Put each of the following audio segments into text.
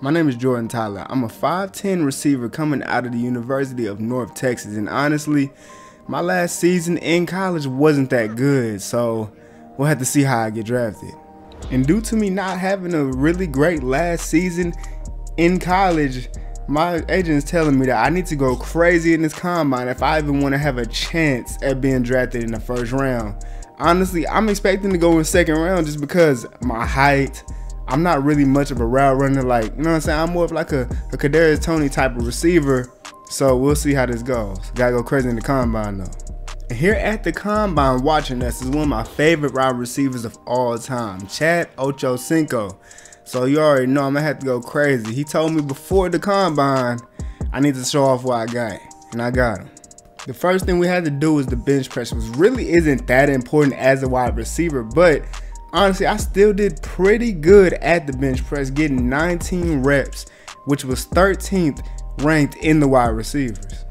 My name is Jordan Tyler. I'm a 5'10 receiver coming out of the University of North Texas, and honestly, my last season in college wasn't that good, so we'll have to see how I get drafted. And due to me not having a really great last season in college, my agent is telling me that I need to go crazy in this combine if I even want to have a chance at being drafted in the first round. Honestly, I'm expecting to go in second round just because my height, I'm not really much of a route runner. Like, you know what I'm saying? I'm more of like a, a Kadarius Toney type of receiver. So we'll see how this goes. Gotta go crazy in the combine though. And here at the combine watching us is one of my favorite wide receivers of all time, Chad Ochocinco. So you already know I'm gonna have to go crazy. He told me before the combine I need to show off what I got, and I got him. The first thing we had to do was the bench press, which really isn't that important as a wide receiver, but honestly, I still did pretty good at the bench press, getting 19 reps, which was 13th ranked in the wide receivers.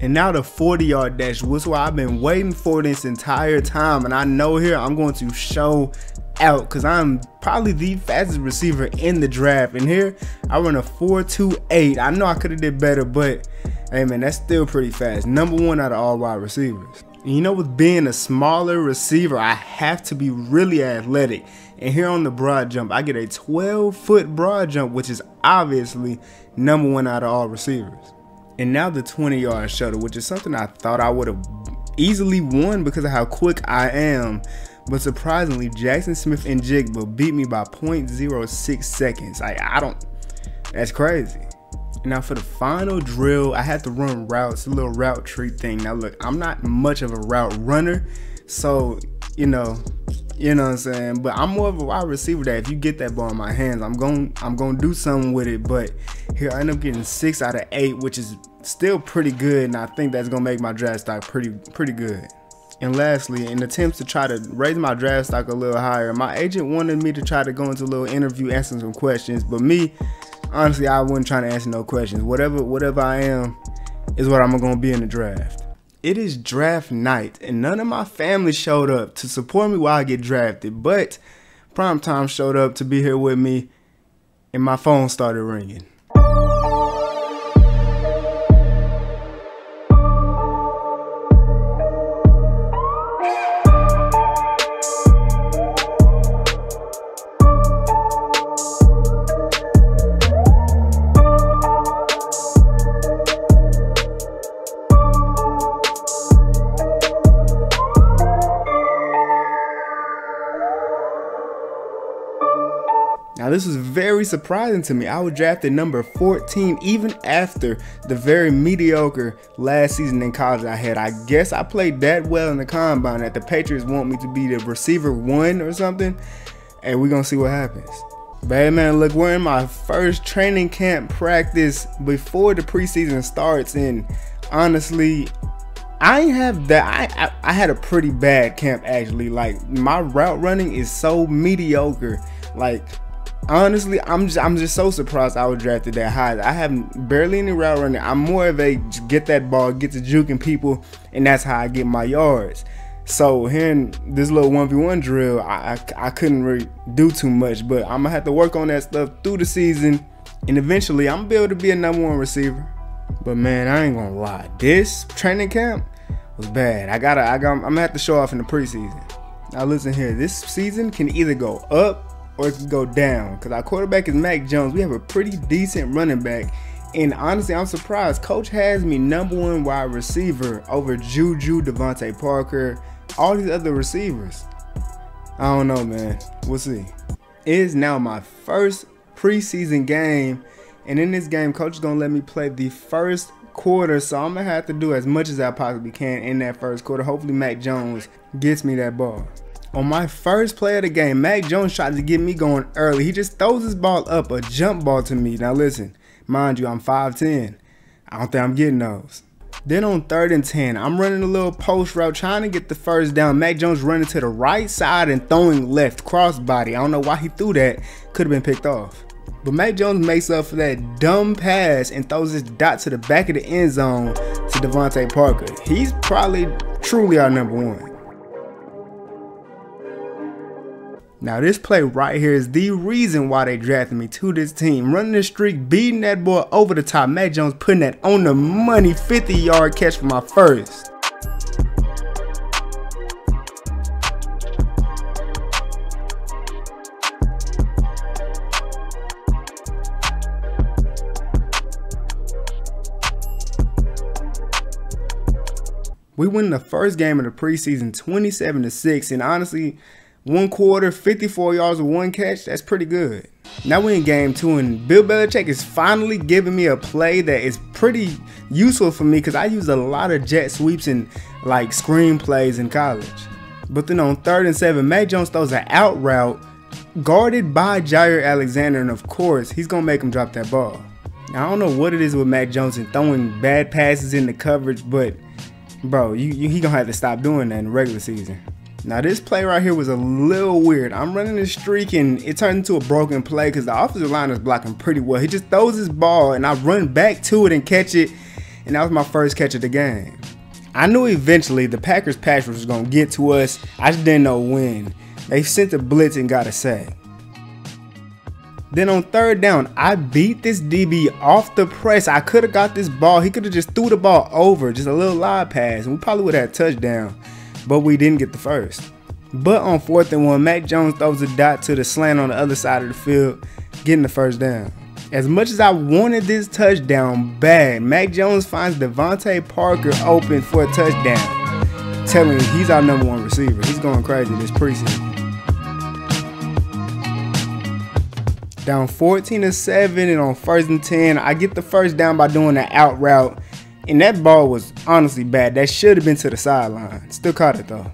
And now the 40 yard dash, which what I've been waiting for this entire time. And I know here I'm going to show out because I'm probably the fastest receiver in the draft. And here I run a 4.28. I know I could have did better, but hey man, that's still pretty fast. Number one out of all wide receivers. And you know, with being a smaller receiver, I have to be really athletic. And here on the broad jump, I get a 12 foot broad jump, which is obviously number one out of all receivers. And now the 20 yard shuttle, which is something I thought I would have easily won because of how quick I am. But surprisingly, Jackson Smith-Njigba beat me by 0.06 seconds. Like, I don't, that's crazy. Now for the final drill, I had to run routes, a little route tree thing. Now look, I'm not much of a route runner, so you know, you know what I'm saying. But I'm more of a wide receiver that if you get that ball in my hands, I'm going, I'm going to do something with it. But here I end up getting six out of eight, which is still pretty good, and I think that's gonna make my draft stock pretty, pretty good. And lastly, in attempts to try to raise my draft stock a little higher, my agent wanted me to try to go into a little interview, answer some questions. But me, honestly, I wasn't trying to answer no questions. Whatever, whatever I am, is what I'm gonna be in the draft. It is draft night, and none of my family showed up to support me while I get drafted. But Prime Time showed up to be here with me, and my phone started ringing. Now, this was very surprising to me. I was drafted number 14 even after the very mediocre last season in college I had. I guess I played that well in the combine that the Patriots want me to be the receiver one or something. And we're to see what happens. But man, look, we're in my first training camp practice before the preseason starts. And honestly, I have that. I, I, I had a pretty bad camp actually. Like my route running is so mediocre. Like honestly, I'm just I'm just so surprised I was drafted that high. I have barely any route running. I'm more of a get that ball, get to juking people, and that's how I get my yards. So hearing this little one v one drill, I, I, I couldn't really do too much, but I'm gonna have to work on that stuff through the season, and eventually I'm gonna be able to be a number one receiver. But man, I ain't gonna lie, this training camp was bad. I gotta I got I'm gonna have to show off in the preseason. Now listen here, this season can either go up or it could go down. Because our quarterback is Mac Jones. We have a pretty decent running back. And honestly, I'm surprised. Coach has me number one wide receiver over Juju, DeVante Parker, all these other receivers. I don't know, man. We'll see. It is now my first preseason game. And in this game, coach is going to let me play the first quarter. So I'm going to have to do as much as I possibly can in that first quarter. Hopefully, Mac Jones gets me that ball. On my first play of the game, Mac Jones tried to get me going early. He just throws his ball up, a jump ball to me. Now listen, mind you, I'm 5'10". I don't think I'm getting those. Then on third and 10, I'm running a little post route trying to get the first down. Mac Jones running to the right side and throwing left crossbody. I don't know why he threw that. Could have been picked off. But Mac Jones makes up for that dumb pass and throws his dot to the back of the end zone to DeVante Parker. He's probably truly our number one. Now this play right here is the reason why they drafted me to this team. Running the streak, beating that boy over the top. Mac Jones putting that on the money 50 yard catch for my first. We win the first game of the preseason 27 to 6 and honestly one quarter, 54 yards with one catch, that's pretty good. Now we're in game two, and Bill Belichick is finally giving me a play that is pretty useful for me because I use a lot of jet sweeps and like screen plays in college. But then on third and seven, Mac Jones throws an out route guarded by Jaire Alexander, and of course, he's gonna make him drop that ball. Now I don't know what it is with Mac Jones and throwing bad passes in the coverage, but bro, you, you, he gonna have to stop doing that in the regular season. Now this play right here was a little weird. I'm running this streak and it turned into a broken play because the offensive line is blocking pretty well. He just throws his ball and I run back to it and catch it. And that was my first catch of the game. I knew eventually the Packers pass was going to get to us. I just didn't know when. They sent the blitz and got a sack. Then on third down, I beat this DB off the press. I could have got this ball. He could have just threw the ball over, just a little live pass, and we probably would have had touchdown but we didn't get the first. But on fourth and one, Mac Jones throws a dot to the slant on the other side of the field, getting the first down. As much as I wanted this touchdown bad, Mac Jones finds DeVante Parker open for a touchdown. Telling you, he's our number one receiver. He's going crazy this preseason. Down 14 to 7 and on first and 10, I get the first down by doing an out route and that ball was honestly bad. That should have been to the sideline. Still caught it though.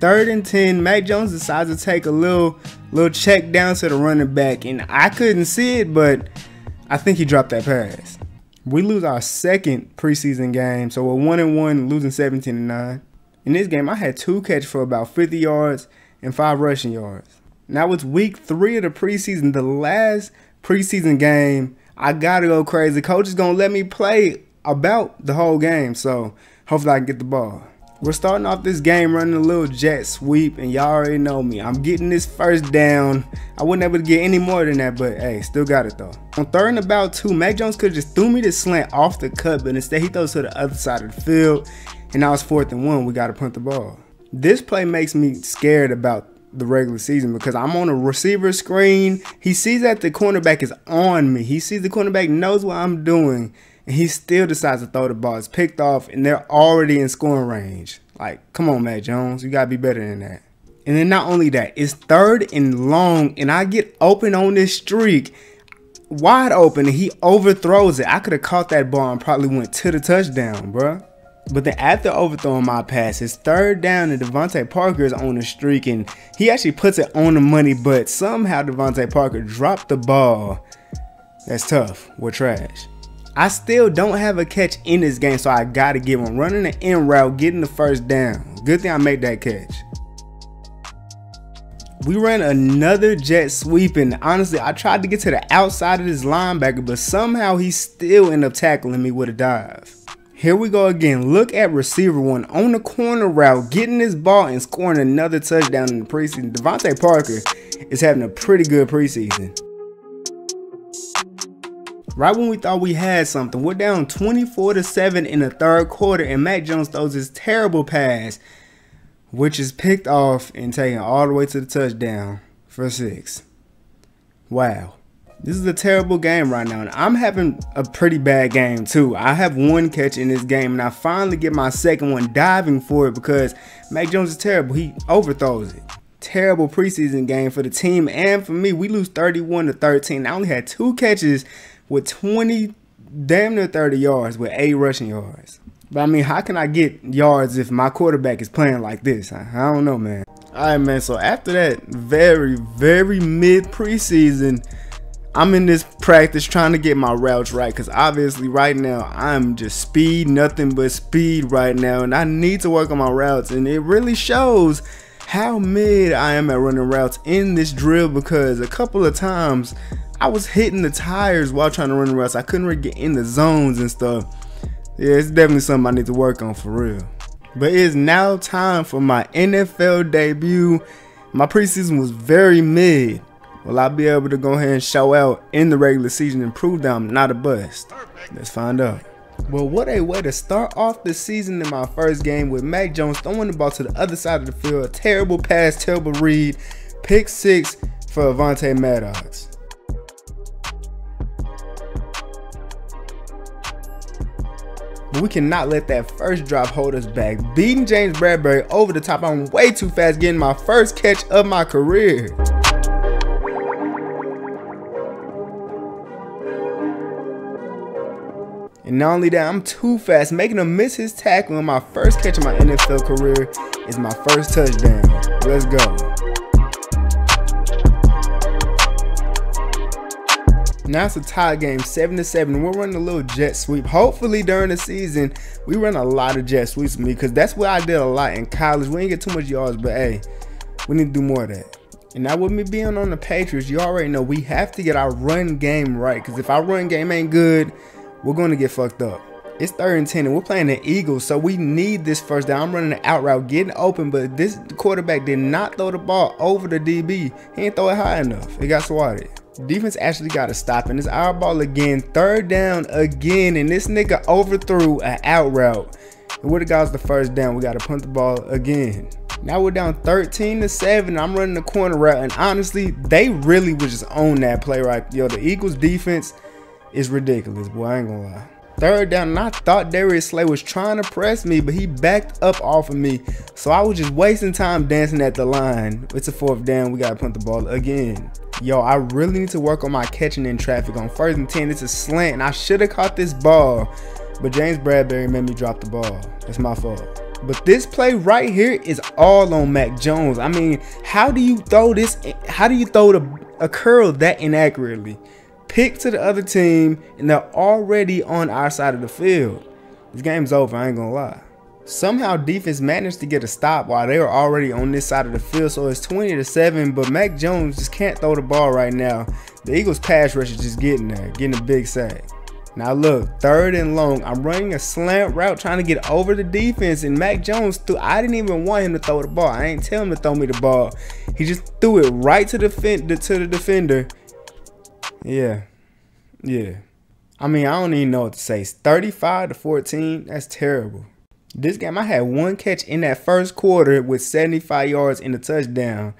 Third and 10, Mac Jones decides to take a little little check down to the running back. And I couldn't see it, but I think he dropped that pass. We lose our second preseason game, so we're one and one, losing 17 to 9. In this game, I had two catches for about 50 yards and five rushing yards. Now it's week three of the preseason, the last preseason game I gotta go crazy. Coach is gonna let me play about the whole game, so hopefully I can get the ball. We're starting off this game running a little jet sweep, and y'all already know me. I'm getting this first down. I wasn't able to get any more than that, but hey, still got it though. On third and about two, Mac Jones could just threw me the slant off the cut, but instead he throws to the other side of the field, and now it's fourth and one. We got to punt the ball. This play makes me scared about the regular season because I'm on a receiver screen. He sees that the cornerback is on me. He sees the cornerback knows what I'm doing, and he still decides to throw the ball. It's picked off, and they're already in scoring range. Like, come on, Mac Jones, you gotta be better than that. And then not only that, it's third and long, and I get open on this streak, wide open, and he overthrows it. I could have caught that ball and probably went to the touchdown, bruh. But then after overthrowing my pass, his third down and DeVante Parker is on the streak and he actually puts it on the money, but somehow DeVante Parker dropped the ball. That's tough. We're trash. I still don't have a catch in this game, so I gotta give him running an in route, getting the first down. Good thing I made that catch. We ran another jet sweep, and honestly, I tried to get to the outside of this linebacker, but somehow he still ended up tackling me with a dive. Here we go again. Look at receiver one on the corner route, getting this ball and scoring another touchdown in the preseason. DeVante Parker is having a pretty good preseason. Right when we thought we had something, we're down 24 to 7 in the third quarter, and Mac Jones throws this terrible pass, which is picked off and taken all the way to the touchdown for six. Wow. This is a terrible game right now. And I'm having a pretty bad game too. I have one catch in this game and I finally get my second one diving for it because Mac Jones is terrible. He overthrows it. Terrible preseason game for the team and for me. We lose 31 to 13. I only had two catches with 20, damn near 30 yards with eight rushing yards. But I mean, how can I get yards if my quarterback is playing like this? I, I don't know, man. All right, man. So after that very, very mid preseason, I'm in this practice trying to get my routes right because obviously right now I'm just speed, nothing but speed right now, and I need to work on my routes. And it really shows how mid I am at running routes in this drill because a couple of times I was hitting the tires while trying to run routes. I couldn't really get in the zones and stuff. Yeah, it's definitely something I need to work on for real. But it is now time for my NFL debut My preseason was very mid. Will I be able to go ahead and show out in the regular season and prove that I'm not a bust? Let's find out. Well, what a way to start off the season in my first game with Mac Jones throwing the ball to the other side of the field. Terrible pass, terrible read. Pick six for Avonte Maddox. But we cannot let that first drop hold us back. Beating James Bradberry over the top. I'm way too fast getting my first catch of my career. And not only that, I'm too fast. Making him miss his tackle in my first catch of my NFL career is my first touchdown. Let's go. Now it's a tie game, 7 to 7. We're running a little jet sweep. Hopefully during the season, we run a lot of jet sweeps me because that's what I did a lot in college. We didn't get too much yards, but hey, we need to do more of that. And now with me being on the Patriots, you already know we have to get our run game right. Because if our run game ain't good, we're going to get fucked up. It's third and 10 and we're playing the Eagles, so we need this first down. I'm running the out route, getting open, but this quarterback did not throw the ball over the DB. He didn't throw it high enough. It got swatted. Defense actually got to stop, and it's our ball again. Third down again, and this nigga overthrew an out route. And have got us the first down. We got to punt the ball again. Now we're down 13 to 7. I'm running the corner route, and honestly, they really was just on that play right. Yo, the Eagles defense is ridiculous, boy. I ain't gonna lie. Third down, and I thought Darius Slay was trying to press me, but he backed up off of me. So I was just wasting time dancing at the line. It's a fourth down. We gotta punt the ball again. Yo, I really need to work on my catching in traffic. On first and 10, it's a slant, and I should have caught this ball. But James Bradberry made me drop the ball. That's my fault. But this play right here is all on Mac Jones. I mean, how do you throw this? How do you throw the, a curl that inaccurately? Pick to the other team, and they're already on our side of the field. This game's over, I ain't gonna lie. Somehow defense managed to get a stop while they were already on this side of the field. So it's 20 to 7, but Mac Jones just can't throw the ball right now. The Eagles pass rush is just getting there, getting a big sack. Now look, third and long. I'm running a slant route trying to get over the defense, and Mac Jones threw. I didn't even want him to throw the ball. I ain't tell him to throw me the ball. He just threw it right to the to the defender. Yeah, yeah. I mean, I don't even know what to say. It's 35 to 14. That's terrible. This game, I had one catch in that first quarter with 75 yards in the touchdown,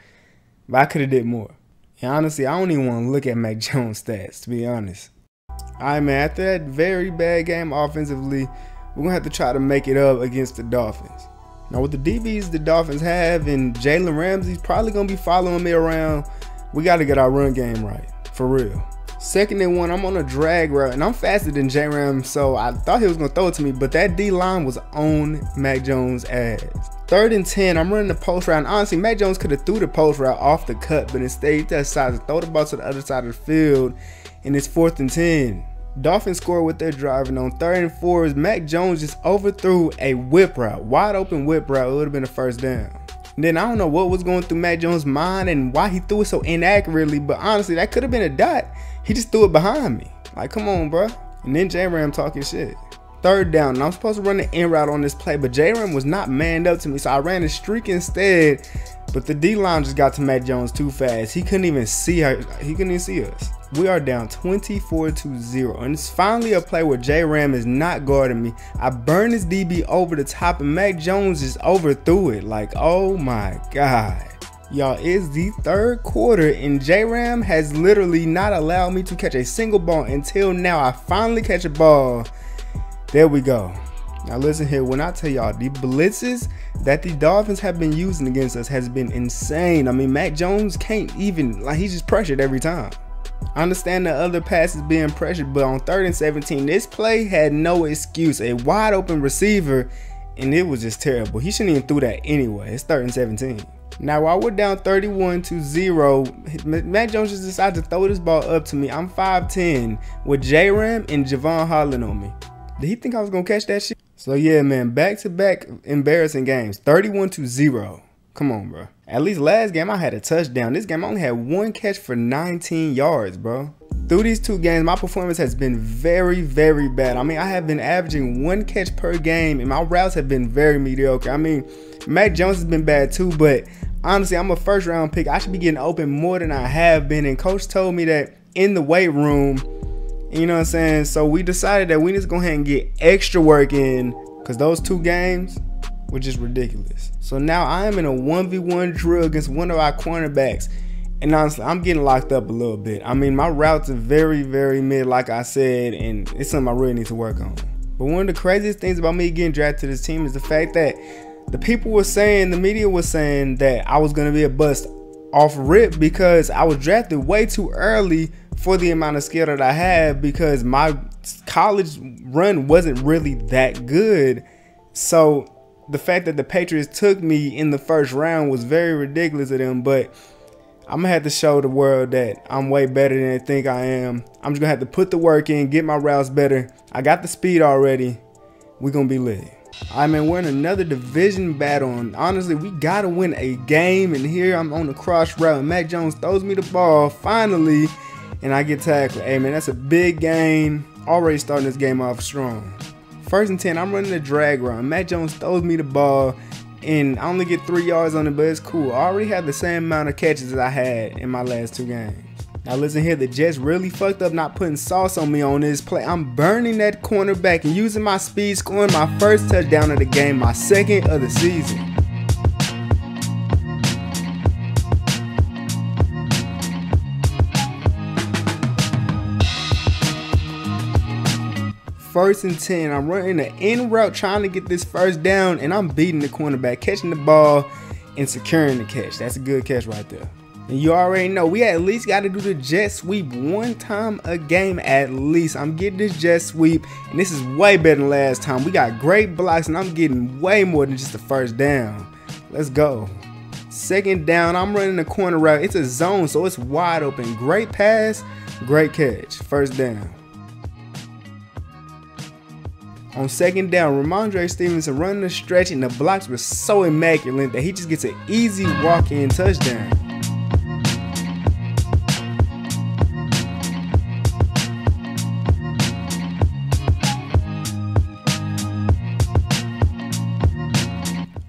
but I could have did more. And honestly, I don't even want to look at Mac Jones' stats, to be honest. All right, man, after that very bad game offensively, we're going to have to try to make it up against the Dolphins. Now, with the DBs the Dolphins have and Jalen Ramsey's probably going to be following me around, we got to get our run game right, for real. Second and one, I'm on a drag route, and I'm faster than J Ram, so I thought he was gonna throw it to me, but that D line was on Mac Jones' ass. Third and 10, I'm running the post route. And honestly, Mac Jones could have threw the post route off the cut, but instead he decided to throw the ball to the other side of the field, and it's fourth and 10. Dolphins score with their driving on third and four. is Mac Jones just overthrew a whip route, wide open whip route. It would have been a first down. And then I don't know what was going through Mac Jones' mind and why he threw it so inaccurately, but honestly, that could have been a dot. He just threw it behind me. Like, come on, bro. And then J Ram talking shit. Third down, and I'm supposed to run the in route on this play, but J Ram was not manned up to me, so I ran a streak instead. But the D line just got to Mac Jones too fast. He couldn't even see her. He couldn't even see us. We are down 24 to 0. And it's finally a play where J Ram is not guarding me. I burn his DB over the top, and Mac Jones just overthrew it. Like, oh my God. Y'all, it's the third quarter, and J Ram has literally not allowed me to catch a single ball until now. I finally catch a ball. There we go. Now listen here, when I tell y'all the blitzes that the Dolphins have been using against us has been insane. I mean, Mac Jones can't even like he's just pressured every time. I understand the other passes being pressured, but on third and 17, this play had no excuse. A wide open receiver, and it was just terrible. He shouldn't even threw that anyway. It's third and 17. Now, while we're down 31 to 0, Mac Jones just decided to throw this ball up to me. I'm 5'10 with J Ram and Jevon Holland on me. Did he think I was going to catch that shit? So, yeah, man, back to back embarrassing games 31 to 0. Come on, bro. At least last game I had a touchdown. This game I only had one catch for 19 yards, bro. Through these two games, my performance has been very, very bad. I mean, I have been averaging one catch per game, and my routes have been very mediocre. I mean, Mac Jones has been bad too, but honestly, I'm a first round pick. I should be getting open more than I have been. And coach told me that in the weight room, you know what I'm saying? So we decided that we just go ahead and get extra work in because those two games were just ridiculous. So now I am in a 1v1 drill against one of our cornerbacks. And honestly, I'm getting locked up a little bit. I mean, my routes are very, very mid, like I said, and it's something I really need to work on. But one of the craziest things about me getting drafted to this team is the fact that the people were saying, the media was saying that I was going to be a bust off rip because I was drafted way too early for the amount of skill that I have because my college run wasn't really that good. So the fact that the Patriots took me in the first round was very ridiculous of them, but I'm gonna have to show the world that I'm way better than they think I am. I'm just gonna have to put the work in, get my routes better. I got the speed already. We're gonna be lit. I mean, we're in another division battle, and honestly, we gotta win a game. And here I'm on the cross route, and Mac Jones throws me the ball finally, and I get tackled. Hey man, that's a big game. Already starting this game off strong. First and 10, I'm running the drag route. Mac Jones throws me the ball, and I only get three yards on it, but it's cool. I already have the same amount of catches as I had in my last two games. Now listen here, the Jets really fucked up not putting sauce on me on this play. I'm burning that cornerback and using my speed, scoring my first touchdown of the game, my second of the season. first and 10. I'm running the in route trying to get this first down, and I'm beating the cornerback, catching the ball and securing the catch. That's a good catch right there. You already know we at least got to do the jet sweep one time a game at least. I'm getting this jet sweep, and this is way better than last time. We got great blocks, and I'm getting way more than just the first down. Let's go. Second down, I'm running the corner route. It's a zone, so it's wide open. Great pass, great catch. First down. On second down, Rhamondre Stevenson running the stretch and the blocks were so immaculate that he just gets an easy walk-in touchdown.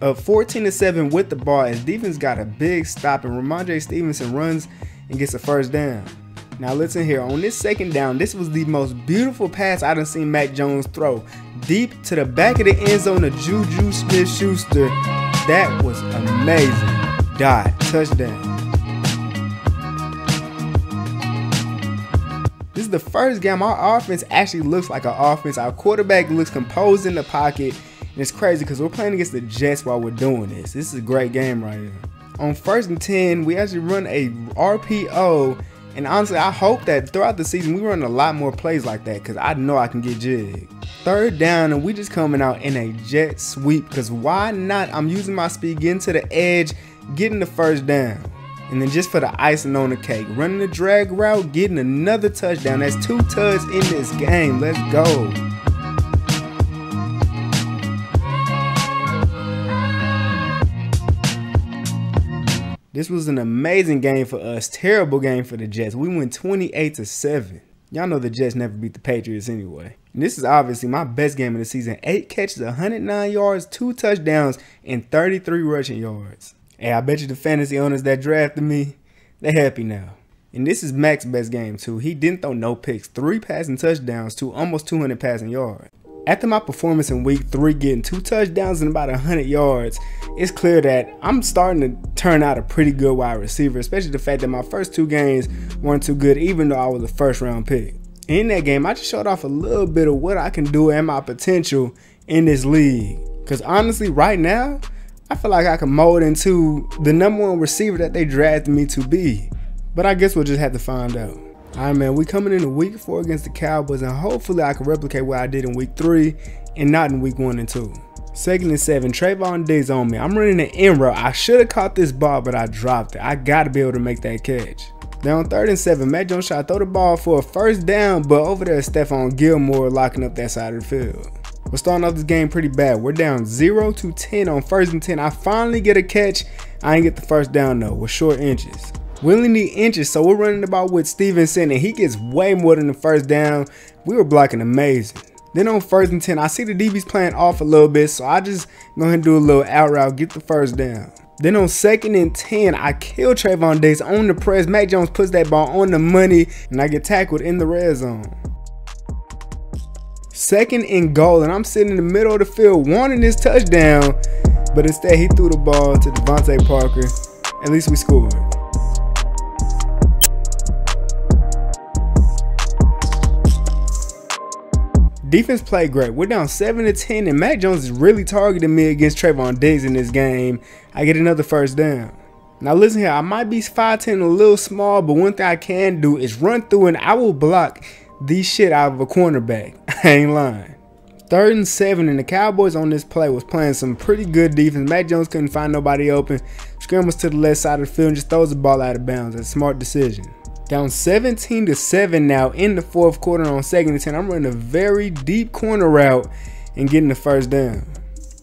Up 14 to 7 with the ball as defense got a big stop and Rhamondre Stevenson runs and gets a first down. Now listen here, on this second down, this was the most beautiful pass I done seen Mac Jones throw. Deep to the back of the end zone to Juju Smith-Schuster. That was amazing. Dot, touchdown. This is the first game our offense actually looks like an offense. Our quarterback looks composed in the pocket. And it's crazy because we're playing against the Jets while we're doing this. This is a great game right here. On first and 10, we actually run a RPO and honestly, I hope that throughout the season we run a lot more plays like that because I know I can get jig. Third down, and we just coming out in a jet sweep because why not? I'm using my speed, getting to the edge, getting the first down. And then just for the icing on the cake, running the drag route, getting another touchdown. That's two tuds in this game. Let's go. This was an amazing game for us. Terrible game for the Jets. We went 28 to 7. Y'all know the Jets never beat the Patriots anyway. And this is obviously my best game of the season. 8 catches, 109 yards, 2 touchdowns, and 33 rushing yards. Hey, I bet you the fantasy owners that drafted me, they happy now. And this is Mac's best game too. He didn't throw no picks, 3 passing touchdowns to almost 200 passing yards. After my performance in week three, getting two touchdowns and about 100 yards, it's clear that I'm starting to turn out a pretty good wide receiver, especially the fact that my first two games weren't too good, even though I was a first round pick. In that game, I just showed off a little bit of what I can do and my potential in this league. Because honestly, right now, I feel like I can mold into the number one receiver that they drafted me to be. But I guess we'll just have to find out. All right, man, we coming into week four against the Cowboys, and hopefully I can replicate what I did in week three and not in week one and two. Second and seven, Trevon Diggs on me. I'm running an in route. I should have caught this ball, but I dropped it. I got to be able to make that catch. Down third and seven, Mac Jones shot throw the ball for a first down, but over there, Stephon Gilmore locking up that side of the field. We're starting off this game pretty bad. We're down 0 to 10 on first and 10. I finally get a catch. I ain't get the first down though, We're short inches. Need inches, so we're running about with Stevenson, and he gets way more than the first down. We were blocking amazing. Then on first and 10, I see the DBs playing off a little bit, so I just go ahead and do a little out route, get the first down. Then on second and 10, I kill Trevon Diggs on the press. Mac Jones puts that ball on the money, and I get tackled in the red zone. Second and goal, and I'm sitting in the middle of the field wanting this touchdown, but instead he threw the ball to DeVante Parker. At least we scored. Defense played great. We're down 7 to 10, and Mac Jones is really targeting me against Trevon Diggs in this game. I get another first down. Now listen here, I might be 5'10 a little small, but one thing I can do is run through and I will block these shit out of a cornerback. I ain't lying. Third and seven, and the Cowboys on this play was playing some pretty good defense. Mac Jones couldn't find nobody open. Scrambles to the left side of the field and just throws the ball out of bounds. a smart decision. Down 17 to 7 now in the fourth quarter on second and 10. I'm running a very deep corner route and getting the first down.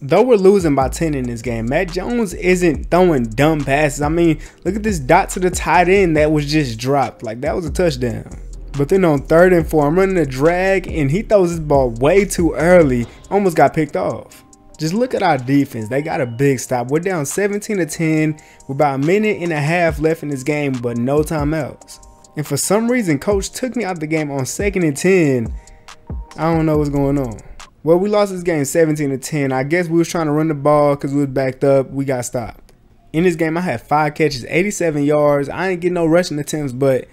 Though we're losing by 10 in this game, Mac Jones isn't throwing dumb passes. I mean, look at this dot to the tight end that was just dropped. Like, that was a touchdown. But then on third and four, I'm running a drag and he throws his ball way too early. Almost got picked off. Just look at our defense. They got a big stop. We're down 17 to 10 with about a minute and a half left in this game, but no timeouts. And for some reason, coach took me out the game on second and 10. I don't know what's going on. Well, we lost this game 17 to 10. I guess we was trying to run the ball because we was backed up. We got stopped. In this game, I had five catches, 87 yards. I ain't getting no rushing attempts, but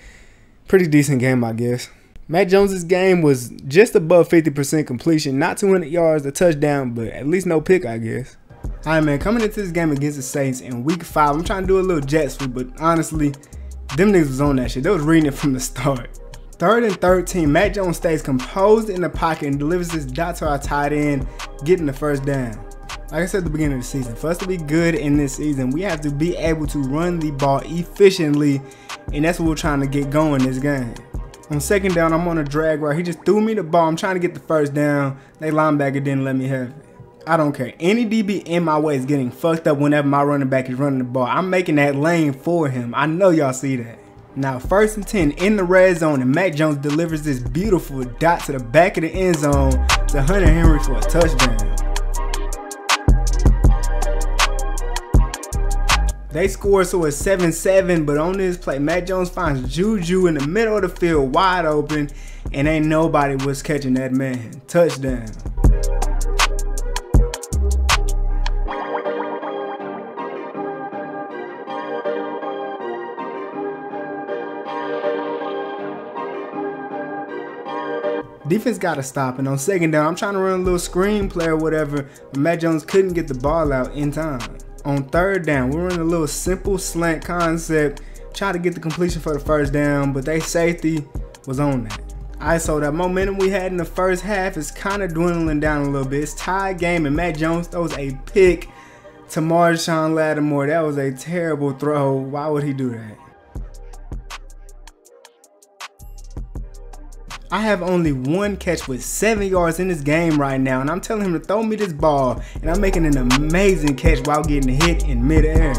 pretty decent game, I guess. Mac Jones's game was just above 50% completion, not 200 yards, a touchdown, but at least no pick, I guess. All right, man, coming into this game against the Saints in week five, I'm trying to do a little jet sweep, but honestly, them niggas was on that shit. They was reading it from the start. Third and 13, Mac Jones stays composed in the pocket and delivers this dot to our tight end, getting the first down. Like I said at the beginning of the season, for us to be good in this season, we have to be able to run the ball efficiently, and that's what we're trying to get going this game. On second down, I'm on a drag route. He just threw me the ball. I'm trying to get the first down. They linebacker didn't let me have it. I don't care. Any DB in my way is getting fucked up whenever my running back is running the ball. I'm making that lane for him. I know y'all see that. Now, first and 10 in the red zone, and Mac Jones delivers this beautiful dot to the back of the end zone to Hunter Henry for a touchdown. They score so it's 7-7, but on this play, Mac Jones finds Juju in the middle of the field wide open, and ain't nobody was catching that man. Touchdown. Defense got to stop. And on second down, I'm trying to run a little screen play or whatever. Mac Jones couldn't get the ball out in time. On third down, we're running a little simple slant concept. Try to get the completion for the first down, but they safety was on that. I saw that momentum we had in the first half is kind of dwindling down a little bit. It's tied game, and Mac Jones throws a pick to Marshon Lattimore. That was a terrible throw. Why would he do that? I have only one catch with seven yards in this game right now, and I'm telling him to throw me this ball, and I'm making an amazing catch while getting hit in midair.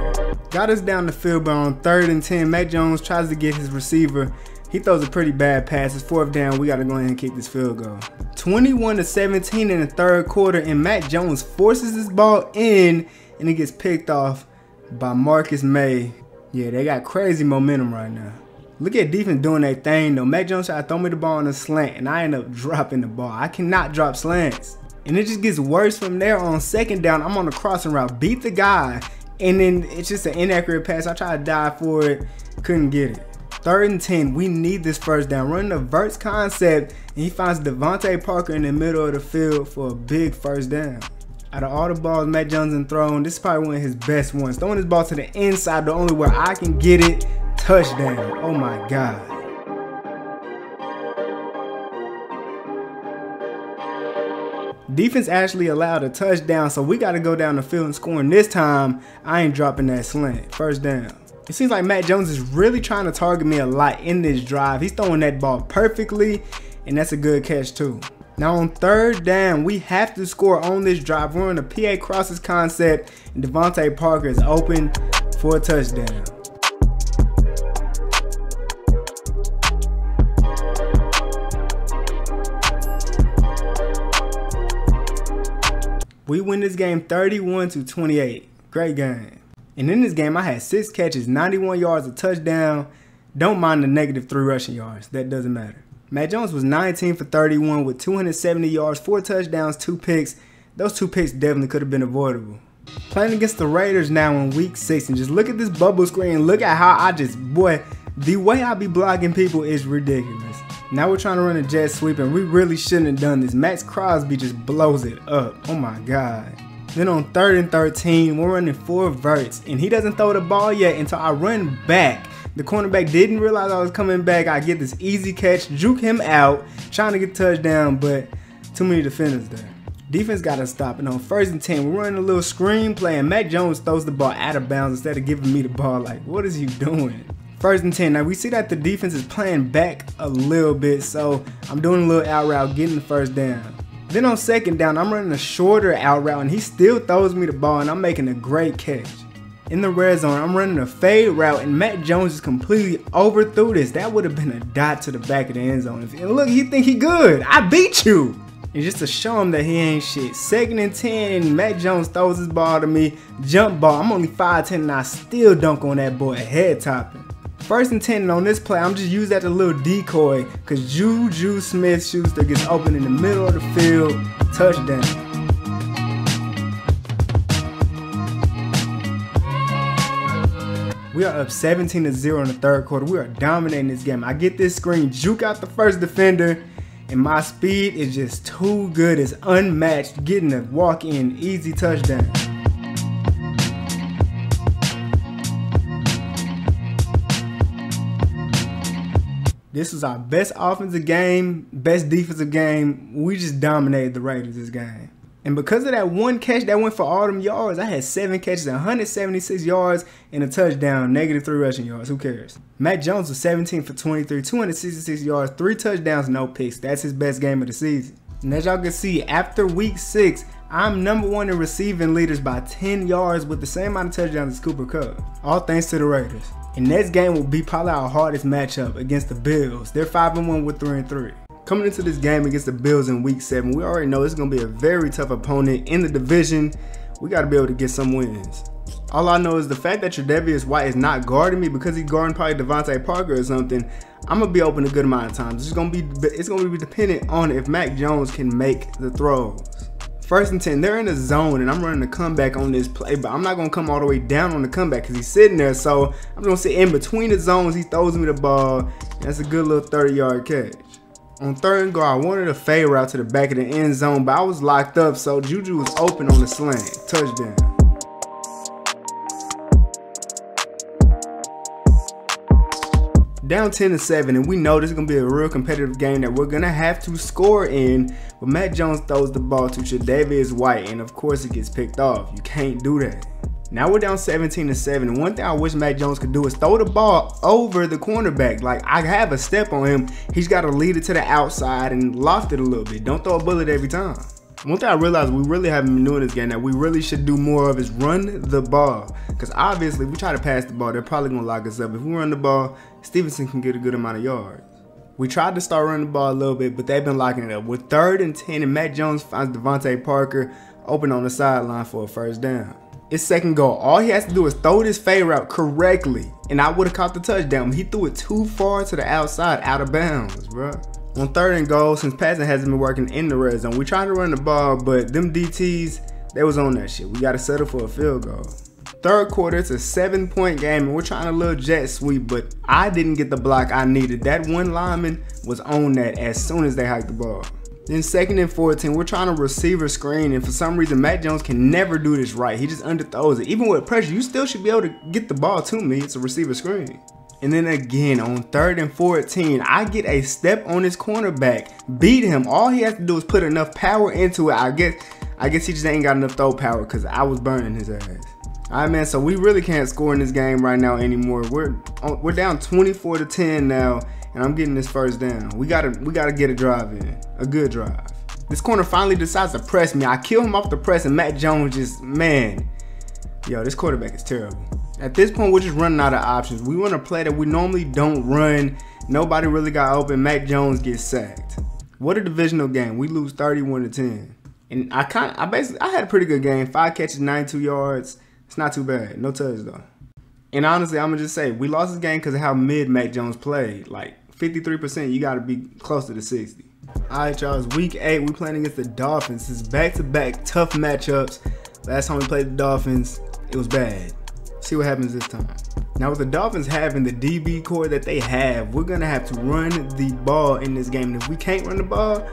Got us down the field, but on third and 10, Mac Jones tries to get his receiver. He throws a pretty bad pass. It's fourth down. We got to go ahead and kick this field goal. 21 to 17 in the third quarter, and Mac Jones forces this ball in, and it gets picked off by Marcus Maye. Yeah, they got crazy momentum right now. Look at defense doing that thing though. Mac Jones tried to throw me the ball on a slant and I end up dropping the ball. I cannot drop slants. And it just gets worse from there on second down. I'm on the crossing route, beat the guy, and then it's just an inaccurate pass. I try to dive for it, couldn't get it. Third and 10, we need this first down. Running the verts concept, and he finds DeVante Parker in the middle of the field for a big first down. Out of all the balls Mac Jones has thrown, this is probably one of his best ones. Throwing this ball to the inside, the only where I can get it touchdown. Oh my God. Defense actually allowed a touchdown, so we got to go down the field and score. scoring. This time, I ain't dropping that slant. First down. It seems like Mac Jones is really trying to target me a lot in this drive. He's throwing that ball perfectly, and that's a good catch too. Now on third down, we have to score on this drive. We're on the PA crosses concept, and DeVante Parker is open for a touchdown. We win this game 31 to 28. Great game. And in this game, I had six catches, 91 yards, a touchdown. Don't mind the negative three rushing yards. That doesn't matter. Mac Jones was 19 for 31 with 270 yards, four touchdowns, two picks. Those two picks definitely could have been avoidable. Playing against the Raiders now in week six, and just look at this bubble screen. Look at how I just, boy, the way I be blocking people is ridiculous. Now we're trying to run a jet sweep, and we really shouldn't have done this. Maxx Crosby just blows it up. Oh my God. Then on third and 13, we're running four verts, and he doesn't throw the ball yet until I run back. The cornerback didn't realize I was coming back. I get this easy catch, juke him out, trying to get touchdown, but too many defenders there. Defense got to stop. And on first and 10, we're running a little screen play, and Mac Jones throws the ball out of bounds instead of giving me the ball. Like, what is he doing? First and 10. Now, we see that the defense is playing back a little bit, so I'm doing a little out route, getting the first down. Then on second down, I'm running a shorter out route, and he still throws me the ball, and I'm making a great catch. In the red zone, I'm running a fade route, and Mac Jones is completely overthrew this. That would have been a dot to the back of the end zone. And look, he think he good. I beat you. And just to show him that he ain't shit. Second and 10, and Mac Jones throws his ball to me. Jump ball. I'm only 5'10 and I still dunk on that boy head topping. First and 10 and on this play, I'm just using that as a little decoy because Juju Smith Schuster gets open in the middle of the field. Touchdown. We are up 17 to 0 in the third quarter. We are dominating this game. I get this screen, juke out the first defender, and my speed is just too good. It's unmatched. Getting a walk in, easy touchdown. This was our best offensive game, best defensive game. We just dominated the Raiders this game. And because of that one catch that went for all them yards, I had seven catches, 176 yards, and a touchdown, negative three rushing yards. Who cares? Mac Jones was 17 for 23, 266 yards, three touchdowns, no picks. That's his best game of the season. And as y'all can see, after week six, I'm number one in receiving leaders by 10 yards with the same amount of touchdowns as Cooper Kupp. All thanks to the Raiders. And next game will be probably our hardest matchup against the Bills. They're 5 and 1 with 3 and 3. Coming into this game against the Bills in week 7, we already know it's going to be a very tough opponent in the division. We got to be able to get some wins. All I know is the fact that Tre'Davious White is not guarding me because he's guarding probably DeVante Parker or something. I'm gonna be open a good amount of times. It's gonna be it's gonna be dependent on if Mac Jones can make the throws. First and 10, they're in the zone, and I'm running a comeback on this play, but I'm not going to come all the way down on the comeback because he's sitting there. So I'm going to sit in between the zones. He throws me the ball. That's a good little 30 yard catch. On third and goal, I wanted a fade route to the back of the end zone, but I was locked up, so Juju was open on the slant. Touchdown. Down 10 to 7, and we know this is going to be a real competitive game that we're going to have to score in. But Mac Jones throws the ball to Tre'Davious White, and of course it gets picked off. You can't do that. Now we're down 17 to 7. And one thing I wish Mac Jones could do is throw the ball over the cornerback. Like I have a step on him. He's got to lead it to the outside and loft it a little bit. Don't throw a bullet every time. One thing I realized we really haven't been doing this game that we really should do more of is run the ball. Because obviously, if we try to pass the ball, they're probably going to lock us up. If we run the ball, Stevenson can get a good amount of yards. We tried to start running the ball a little bit, but they've been locking it up. With third and 10, and Mac Jones finds DeVante Parker open on the sideline for a first down it's second goal. All he has to do is throw this fade route correctly, and I would have caught the touchdown. He threw it too far to the outside, out of bounds, bro. On third and goal, since passing hasn't been working in the red zone, we tried to run the ball, but them DTs, they was on that shit. We got to settle for a field goal. Third quarter, it's a seven point game, and we're trying a little jet sweep, but I didn't get the block I needed. That one lineman was on that as soon as they hiked the ball. Then second and 14, we're trying to receiver screen, and for some reason, Mac Jones can never do this right. He just underthrows it. Even with pressure, you still should be able to get the ball to me. It's a receiver screen. And then again, on third and 14, I get a step on his cornerback, beat him. All he has to do is put enough power into it. I guess, I guess he just ain't got enough throw power because I was burning his ass. All right, man. So we really can't score in this game right now anymore. We're uh, we're down 24 to 10 now and I'm getting this first down. We gotta we gotta get a drive in, a good drive. This corner finally decides to press me. I kill him off the press, and Mac Jones just man, yo, this quarterback is terrible. At this point, we're just running out of options. We want to play that we normally don't run. Nobody really got open. Mac Jones gets sacked. What a divisional game. We lose 31 to 10. And I kind I basically I had a pretty good game. Five catches, 92 yards, It's not too bad. No touch though. And honestly, I'm gonna just say we lost this game because of how mid Mac Jones played. Like 53%, you got to be closer to 60. All right, y'all. It's week eight. We playing against the Dolphins. It's back-to-back tough matchups. Last time we played the Dolphins, it was bad. See what happens this time. Now with the Dolphins having the DB core that they have, we're gonna have to run the ball in this game. And if we can't run the ball,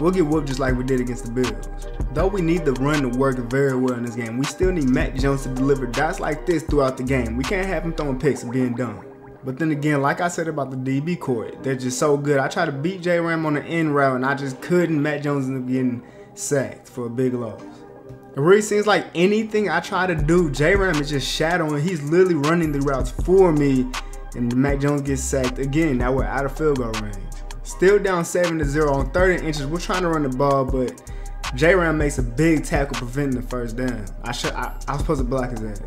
we'll get whooped just like we did against the Bills. Though we need the run to work very well in this game, we still need Mac Jones to deliver dots like this throughout the game. We can't have him throwing picks and being dumb. But then again, like I said about the DB court, they're just so good. I tried to beat J Ram on the end route and I just couldn't. Mac Jones ended up getting sacked for a big loss. It really seems like anything I try to do, J Ram is just shadowing. He's literally running the routes for me. And Mac Jones gets sacked again. Now we're out of field goal range. Still down 7 to 0 on 30 inches. We're trying to run the ball, but J Ram makes a big tackle preventing the first down. I should I, I was supposed to block his ass.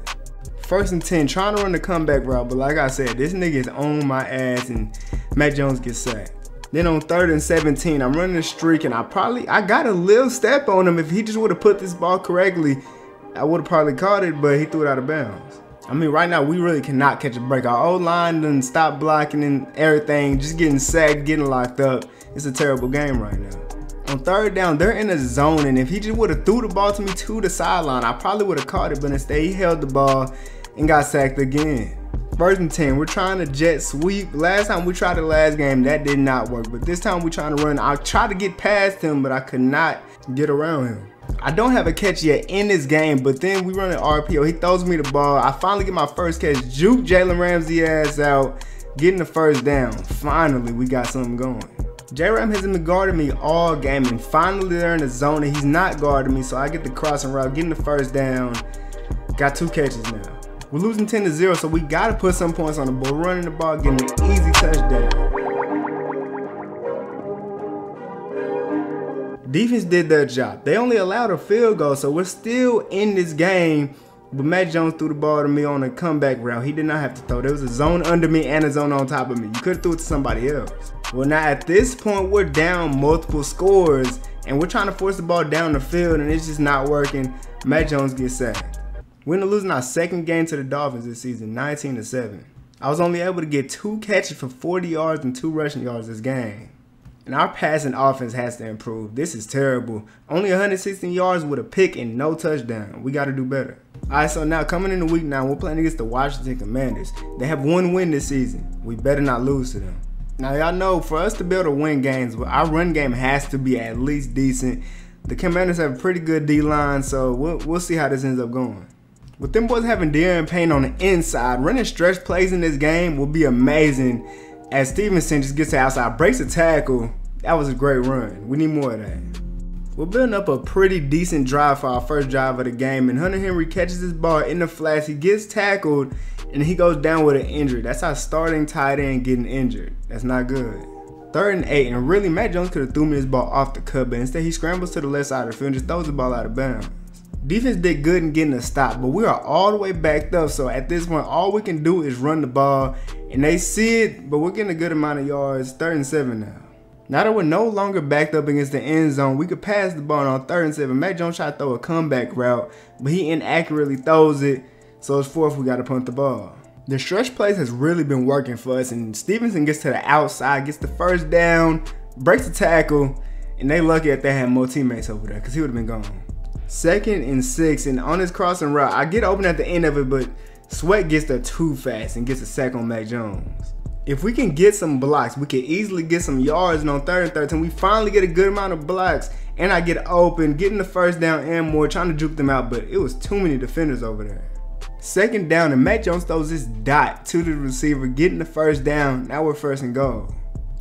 First and 10, trying to run the comeback route, but like I said, this nigga is on my ass and Mac Jones gets sacked. Then on third and 17, I'm running a streak and I probably, I got a little step on him. If he just would have put this ball correctly, I would have probably caught it, but he threw it out of bounds. I mean, right now, we really cannot catch a break. Our old line done stop blocking and everything, just getting sacked, getting locked up. It's a terrible game right now. On third down, they're in a zone, and if he just would have threw the ball to me to the sideline, I probably would have caught it, but instead he held the ball and got sacked again. 10, we're trying to jet sweep. Last time we tried the last game, that did not work. But this time we're trying to run. I tried to get past him, but I could not get around him. I don't have a catch yet in this game, but then we run an RPO. He throws me the ball. I finally get my first catch. Juke Jalen Ramsey ass out, getting the first down. Finally, we got something going. J-Ram hasn't been guarding me all game, and finally they're in the zone, and he's not guarding me, so I get the crossing route, getting the first down. Got two catches now. We're losing 10 to 0, so we got to put some points on the board. Running the ball, getting an easy touchdown. Defense did their job. They only allowed a field goal, so we're still in this game. But Mac Jones threw the ball to me on a comeback route. He did not have to throw. There was a zone under me and a zone on top of me. You could have threw it to somebody else. Well, now at this point, we're down multiple scores, and we're trying to force the ball down the field, and it's just not working. Mac Jones gets sacked. We ended up losing our second game to the Dolphins this season, 19 to 7. I was only able to get two catches for 40 yards and two rushing yards this game. And our passing offense has to improve. This is terrible. Only 116 yards with a pick and no touchdown. We got to do better. All right, so now coming in the week now, we're playing against the Washington Commanders. They have one win this season. We better not lose to them. Now, y'all know for us to be able to win games, our run game has to be at least decent. The Commanders have a pretty good D line, so we'll, we'll see how this ends up going. With them boys having Daron Payne on the inside, running stretch plays in this game will be amazing. As Stevenson just gets outside, breaks a tackle. That was a great run. We need more of that. We're building up a pretty decent drive for our first drive of the game, and Hunter Henry catches this ball in the flats. He gets tackled, and he goes down with an injury. That's our starting tight end getting injured. That's not good. Third and eight, and really, Mac Jones could have threw me this ball off the cut, but instead he scrambles to the left side of the field and just throws the ball out of bounds. Defense did good in getting a stop, but we are all the way backed up. So at this point, all we can do is run the ball. And they see it, but we're getting a good amount of yards. Third and seven now. Now that we're no longer backed up against the end zone, we could pass the ball on third and seven. Mac Jones tried to throw a comeback route, but he inaccurately throws it. So it's fourth, we got to punt the ball. The stretch plays has really been working for us, and Stevenson gets to the outside, gets the first down, breaks the tackle, and they lucky that they had more teammates over there because he would have been gone. Second and six, and on his crossing route, I get open at the end of it, but Sweat gets there too fast and gets a sack on Mac Jones. If we can get some blocks, we can easily get some yards and on third and 13. We finally get a good amount of blocks, and I get open, getting the first down and more, trying to juke them out, but it was too many defenders over there. Second down, and Mac Jones throws this dot to the receiver, getting the first down. Now we're first and goal.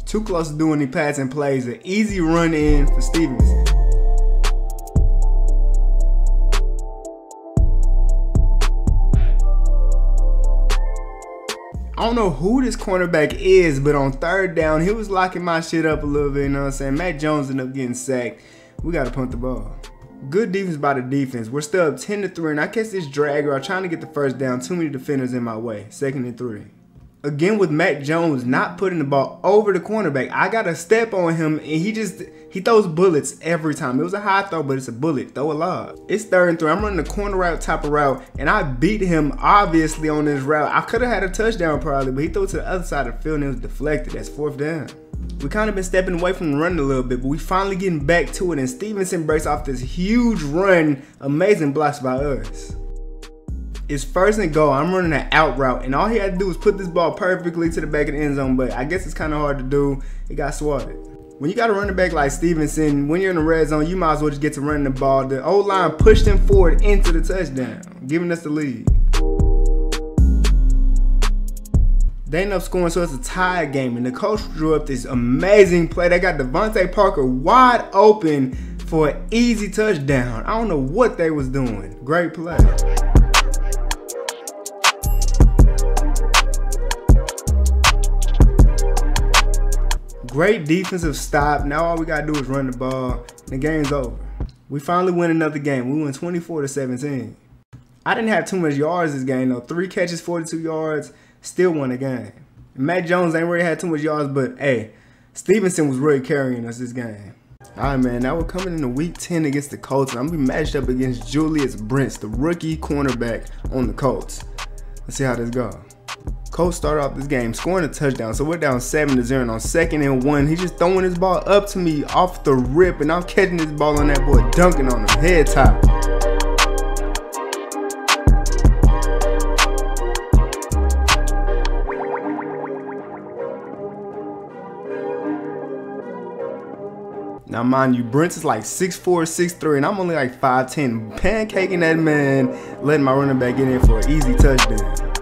Too close to doing any passing plays. An easy run in for Stevenson. I don't know who this cornerback is, but on third down, he was locking my shit up a little bit, you know what I'm saying? Mac Jones ended up getting sacked. We got to punt the ball. Good defense by the defense. We're still up 10 to 3, and I catch this dragger. I'm trying to get the first down. Too many defenders in my way. Second and three. Again with Mac Jones not putting the ball over the cornerback. I got a step on him and he just he throws bullets every time. It was a high throw, but it's a bullet. Throw a lob. It's third and three. I'm running the corner route, type of route, and I beat him obviously on this route. I could have had a touchdown probably, but he threw to the other side of the field and it was deflected. That's fourth down. We kind of been stepping away from the run a little bit, but we finally getting back to it. And Stevenson breaks off this huge run. Amazing blocks by us. It's first and goal. I'm running an out route, and all he had to do was put this ball perfectly to the back of the end zone. But I guess it's kind of hard to do. It got swatted. When you got a running back like Stevenson, when you're in the red zone, you might as well just get to running the ball. The O line pushed him forward into the touchdown, giving us the lead. They end up scoring, so it's a tie game. And the coach drew up this amazing play. They got DeVante Parker wide open for an easy touchdown. I don't know what they was doing. Great play. Great defensive stop. Now all we gotta do is run the ball. The game's over. We finally win another game. We win 24 to 17. I didn't have too much yards this game though. Three catches, 42 yards still won the game. Mac Jones ain't really had too much yards, but hey, Stevenson was really carrying us this game. All right, man. Now we're coming into week 10 against the Colts. I'm gonna be matched up against Julius Brents, the rookie cornerback on the Colts. Let's see how this goes. Colts started off this game scoring a touchdown, so we're down seven to zero. And on second and one, he's just throwing his ball up to me off the rip, and I'm catching this ball on that boy, dunking on him, head top. Now, mind you, Brent is like 6'4", 6'3", and I'm only like 5'10". Pancaking that man, letting my running back get in for an easy touchdown.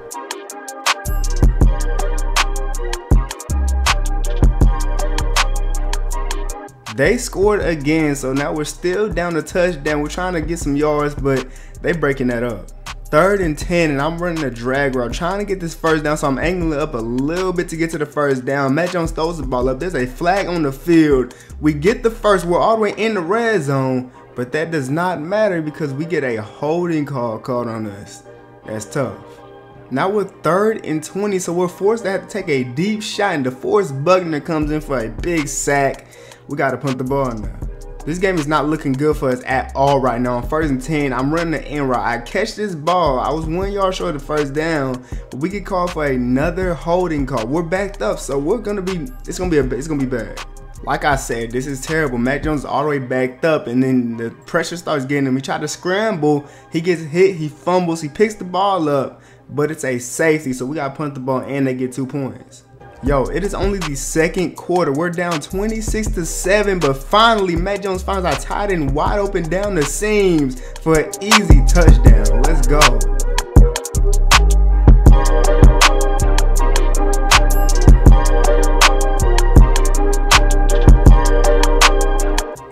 They scored again, so now we're still down a touchdown. We're trying to get some yards, but they breaking that up third and 10 and I'm running a drag route trying to get this first down so I'm angling up a little bit to get to the first down. Mac Jones throws the ball up. There's a flag on the field. We get the first. We're all the way in the red zone but that does not matter because we get a holding call called on us. That's tough. Now we're third and 20 so we're forced to have to take a deep shot and DeForest Buckner comes in for a big sack. We got to punt the ball now. This game is not looking good for us at all right now. On first and 10, I'm running the end route. I catch this ball. I was one yard short of the first down, but we get called for another holding call. We're backed up, so we're gonna be, it's gonna be, a, it's gonna be bad. Like I said, this is terrible. Mac Jones is all the way backed up, and then the pressure starts getting him. He tried to scramble. He gets hit. He fumbles. He picks the ball up, but it's a safety, so we got to punt the ball, and they get two points. Yo, it is only the second quarter. We're down 26 to 7, but finally, Mac Jones finds our tight end wide open down the seams for an easy touchdown. Let's go.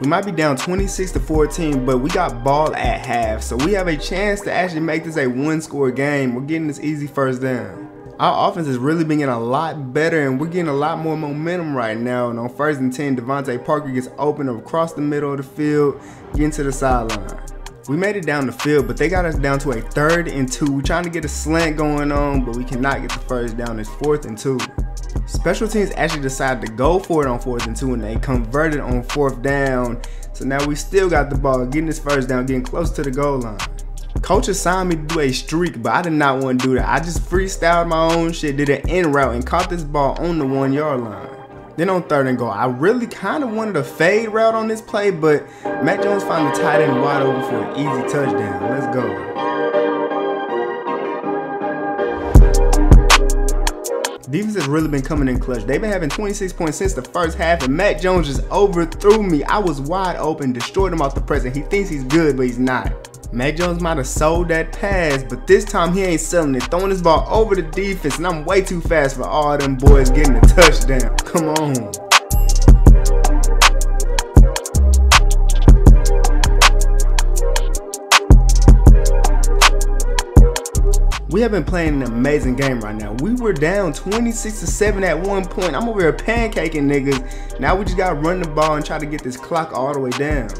We might be down 26 to 14, but we got ball at half, so we have a chance to actually make this a one-score game. We're getting this easy first down our offense has really been getting a lot better and we're getting a lot more momentum right now. And on first and 10, DeVante Parker gets open across the middle of the field, getting to the sideline. We made it down the field, but they got us down to a third and two. We're trying to get a slant going on, but we cannot get the first down. It's fourth and two. Special teams actually decided to go for it on fourth and two, and they converted on fourth down. So now we still got the ball, getting this first down, getting close to the goal line. Coach assigned me to do a streak, but I did not want to do that. I just freestyled my own shit, did an in route, and caught this ball on the one yard line. Then on third and goal, I really kind of wanted a fade route on this play, but Mac Jones found the tight end wide open for an easy touchdown. Let's go. Defense has really been coming in clutch. They've been having 26 points since the first half, and Mac Jones just overthrew me. I was wide open, destroyed him off the press, and he thinks he's good, but he's not. Mac Jones might have sold that pass, but this time he ain't selling it. Throwing his ball over the defense, and I'm way too fast for all them boys getting a touchdown. Come on. We have been playing an amazing game right now. We were down 26 to 7 at one point. I'm over here pancaking niggas. Now we just gotta run the ball and try to get this clock all the way down.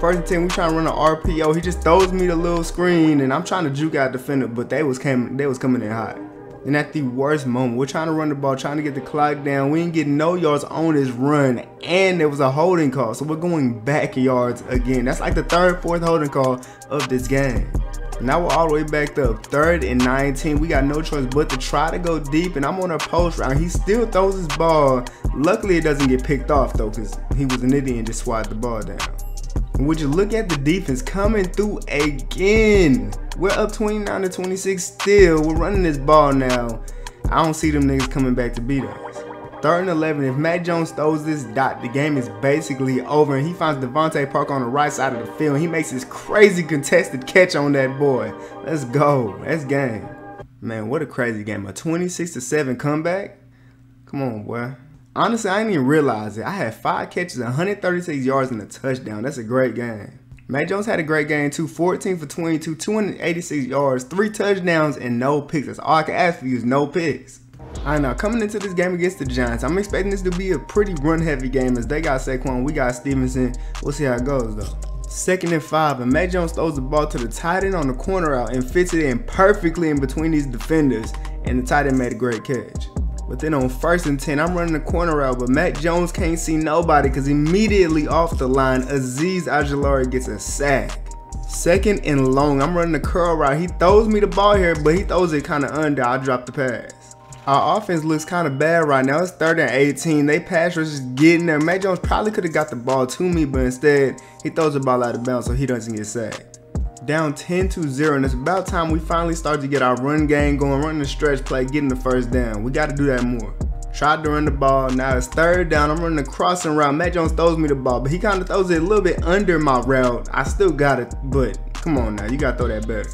First and 10, we trying to run an RPO. He just throws me the little screen and I'm trying to juke out defender, but they was came they was coming in hot. And at the worst moment, we're trying to run the ball, trying to get the clock down. We didn't get no yards on this run, and there was a holding call. So we're going back yards again. That's like the third, fourth holding call of this game. Now we're all the way back up, third and 19. We got no choice but to try to go deep, and I'm on a post round. He still throws his ball. Luckily, it doesn't get picked off though, because he was an idiot and just swatted the ball down. Would you look at the defense coming through again? We're up 29 to 26 still. We're running this ball now. I don't see them niggas coming back to beat us. Third and 11, if Mac Jones throws this dot, the game is basically over. And he finds DeVante Parker on the right side of the field. he makes this crazy contested catch on that boy. Let's go. That's game. Man, what a crazy game. A 26 to 7 comeback? Come on, boy. Honestly, I didn't even realize it. I had five catches, 136 yards, and a touchdown. That's a great game. Mac Jones had a great game too. 14 for 22, 286 yards, three touchdowns, and no picks. That's all I can ask for you is no picks. I know, coming into this game against the Giants, I'm expecting this to be a pretty run-heavy game as they got Saquon, we got Stevenson. We'll see how it goes though. Second and five, and Mac Jones throws the ball to the tight end on the corner out and fits it in perfectly in between these defenders, and the tight end made a great catch. But then on first and 10, I'm running the corner out, but Mac Jones can't see nobody because immediately off the line, Azeez Ojulari gets a sack. Second and long, I'm running the curl route. He throws me the ball here, but he throws it kind of under. I drop the pass. Our offense looks kind of bad right now. It's third and 18. They pass rush is getting there. Mac Jones probably could have got the ball to me, but instead he throws the ball out of bounds so he doesn't get sacked. Down 10 to 0, and it's about time we finally start to get our run game going, running the stretch play, getting the first down. We got to do that more. Tried to run the ball. Now it's third down. I'm running a crossing route. mac Jones throws me the ball, but he kind of throws it a little bit under my route. I still got it, but come on now. You got to throw that better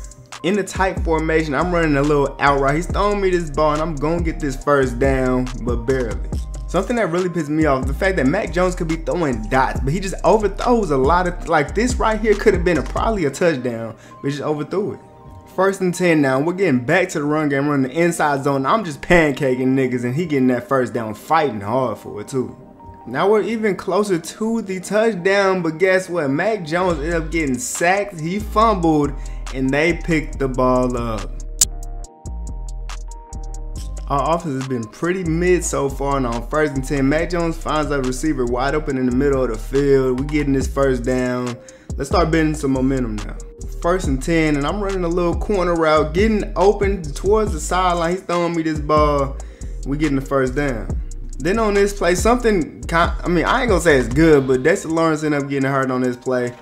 in the tight formation, I'm running a little out right. He's throwing me this ball and I'm gonna get this first down, but barely. Something that really pissed me off, the fact that Mac Jones could be throwing dots, but he just overthrows a lot of, like this right here could have been a, probably a touchdown, but just overthrew it. First and 10 now, we're getting back to the run game, running the inside zone. I'm just pancaking niggas and he getting that first down, fighting hard for it too. Now we're even closer to the touchdown, but guess what? Mac Jones ended up getting sacked, he fumbled, and they picked the ball up. Our offense has been pretty mid so far, and on first and 10, Mac Jones finds a receiver wide open in the middle of the field. We getting this first down. Let's start building some momentum now. First and 10, and I'm running a little corner route, getting open towards the sideline. He's throwing me this ball. We getting the first down. Then on this play, something, I mean, I ain't gonna say it's good, but Dexter Lawrence ended up getting hurt on this play.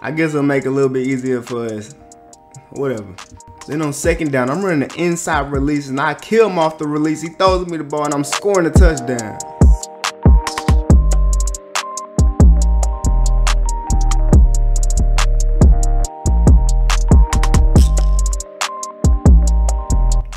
I guess it'll make it a little bit easier for us whatever. Then on second down, I'm running the inside release and I kill him off the release. He throws me the ball and I'm scoring a touchdown.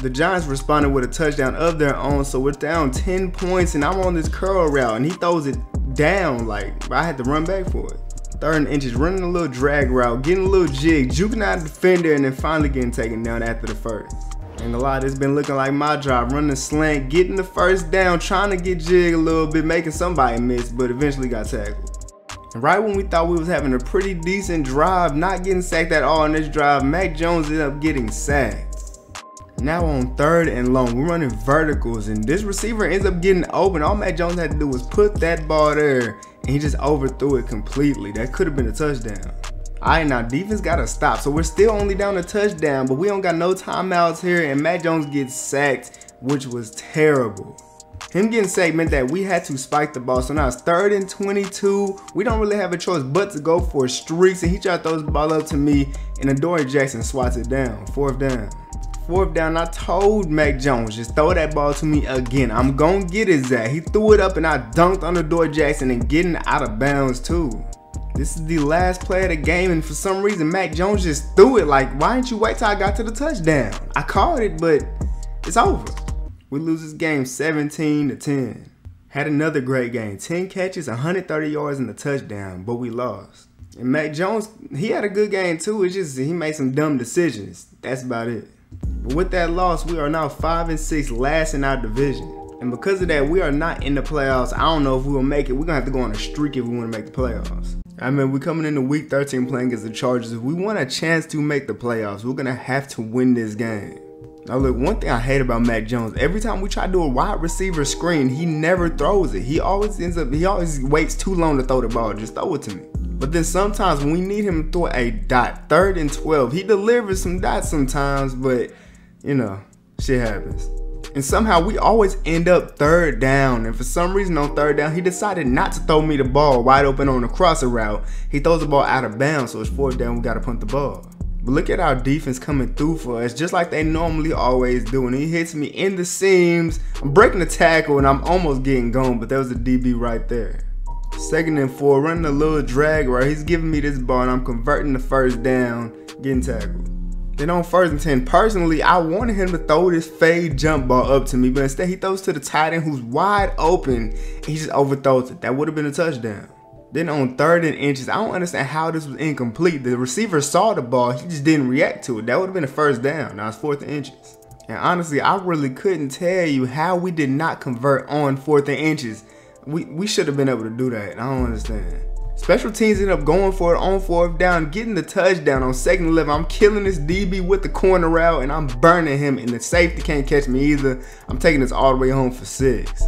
The Giants responded with a touchdown of their own, so we're down 10 points and I'm on this curl route and he throws it down like I had to run back for it third and inches, running a little drag route, getting a little jig, juking out the defender, and then finally getting taken down after the first. And a lot, it's been looking like my job, running slant, getting the first down, trying to get jig a little bit, making somebody miss, but eventually got tackled. And right when we thought we was having a pretty decent drive, not getting sacked at all in this drive, Mac Jones ended up getting sacked. Now on third and long, we're running verticals, and this receiver ends up getting open. All Mac Jones had to do was put that ball there and he just overthrew it completely. That could have been a touchdown. Alright, now defense got to stop. So we're still only down a touchdown, but we don't got no timeouts here, and Mac Jones gets sacked, which was terrible. Him getting sacked meant that we had to spike the ball. So now it's third and 22. We don't really have a choice but to go for streaks, and he tried to throw the ball up to me, and Adoree Jackson swats it down. Fourth down. Fourth down, I told Mac Jones, just throw that ball to me again. I'm gonna get his ass. He threw it up and I dunked on Adoree Jackson and getting out of bounds too. This is the last play of the game, and for some reason, Mac Jones just threw it. Like, why didn't you wait till I got to the touchdown? I called it, but it's over. We lose this game 17 to 10. Had another great game 10 catches, 130 yards, and a touchdown, but we lost. And Mac Jones, he had a good game too. It's just he made some dumb decisions. That's about it. But with that loss, we are now 5 and 6 last in our division. And because of that, we are not in the playoffs. I don't know if we will make it. We're to have to go on a streak if we want to make the playoffs. I mean, we're coming into week 13 playing against the Chargers. If we want a chance to make the playoffs, we're going to have to win this game. Now look, one thing I hate about Mac Jones, every time we try to do a wide receiver screen, he never throws it. He always ends up, he always waits too long to throw the ball. Just throw it to me. But then sometimes when we need him to throw a dot, third and 12, he delivers some dots sometimes, but you know, shit happens. And somehow we always end up third down. And for some reason on third down, he decided not to throw me the ball wide open on the crosser route. He throws the ball out of bounds, so it's fourth down, we gotta punt the ball. But look at our defense coming through for us, just like they normally always do. And he hits me in the seams. I'm breaking the tackle and I'm almost getting gone, but there was a DB right there. Second and four, running a little drag right. He's giving me this ball and I'm converting the first down, getting tackled. Then on first and 10, personally, I wanted him to throw this fade jump ball up to me, but instead he throws to the tight end who's wide open. And he just overthrows it. That would have been a touchdown. Then on third and inches, I don't understand how this was incomplete. The receiver saw the ball, he just didn't react to it. That would have been a first down. Now it's fourth and inches. And honestly, I really couldn't tell you how we did not convert on fourth and inches. We, we should have been able to do that. I don't understand. Special teams end up going for it on fourth down, getting the touchdown on second 11. I'm killing this DB with the corner route, and I'm burning him, and the safety can't catch me either. I'm taking this all the way home for six.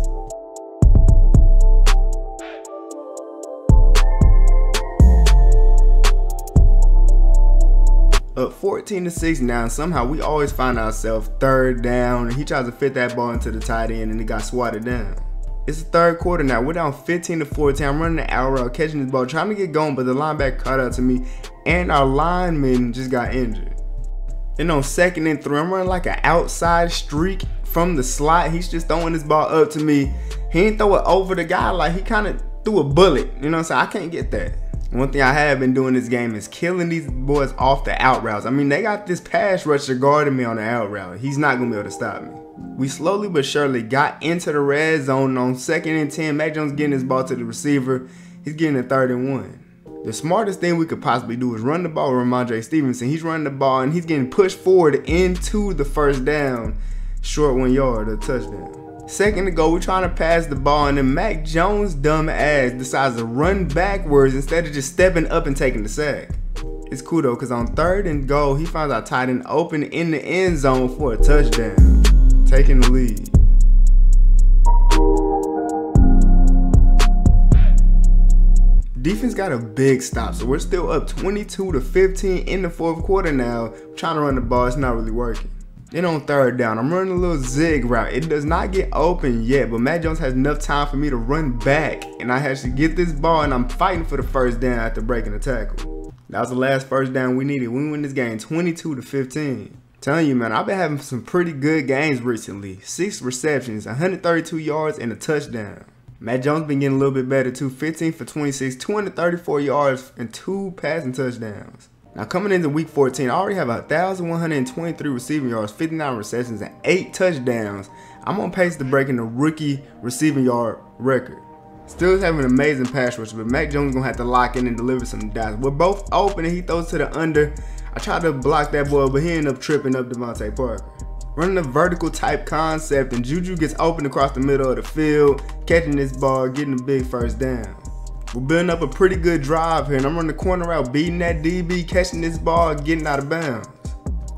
up 14 to 6 now somehow we always find ourselves third down and he tries to fit that ball into the tight end and it got swatted down. It's the third quarter now. We're down 15 to 14. I'm running the out route, catching this ball, trying to get going, but the linebacker caught out to me, and our lineman just got injured. Then on second and three, I'm running like an outside streak from the slot. He's just throwing this ball up to me. He ain't throw it over the guy like he kind of threw a bullet. You know what I'm saying? I can't get that. One thing I have been doing this game is killing these boys off the out routes. I mean, they got this pass rusher guarding me on the out route. He's not going to be able to stop me. We slowly but surely got into the red zone on second and 10. Mac Jones getting his ball to the receiver. He's getting a third and one. The smartest thing we could possibly do is run the ball with Rhamondre Stevenson. He's running the ball and he's getting pushed forward into the first down. Short one yard, a touchdown. Second to go, we're trying to pass the ball, and then Mac Jones' dumb ass decides to run backwards instead of just stepping up and taking the sack. It's cool though, because on third and goal, he finds our tight end open in the end zone for a touchdown, taking the lead. Defense got a big stop, so we're still up 22 to 15 in the fourth quarter now. trying to run the ball, it's not really working. Then on third down, I'm running a little zig route. It does not get open yet, but Mac Jones has enough time for me to run back. And I have to get this ball, and I'm fighting for the first down after breaking the tackle. That was the last first down we needed. We win this game 22 to 15. Telling you, man, I've been having some pretty good games recently. Six receptions, 132 yards, and a touchdown. Mac Jones been getting a little bit better too. 15 for 26, 234 yards, and two passing touchdowns. Now coming into week 14, I already have 1,123 receiving yards, 59 receptions, and 8 touchdowns. I'm on pace to breaking the rookie receiving yard record. Still having an amazing pass rush, but Mac Jones gonna have to lock in and deliver some dots. We're both open and he throws to the under. I tried to block that boy, but he ended up tripping up DeVante Parker. Running a vertical type concept, and Juju gets open across the middle of the field, catching this ball, getting a big first down. We're building up a pretty good drive here, and I'm running the corner out, beating that DB, catching this ball, getting out of bounds.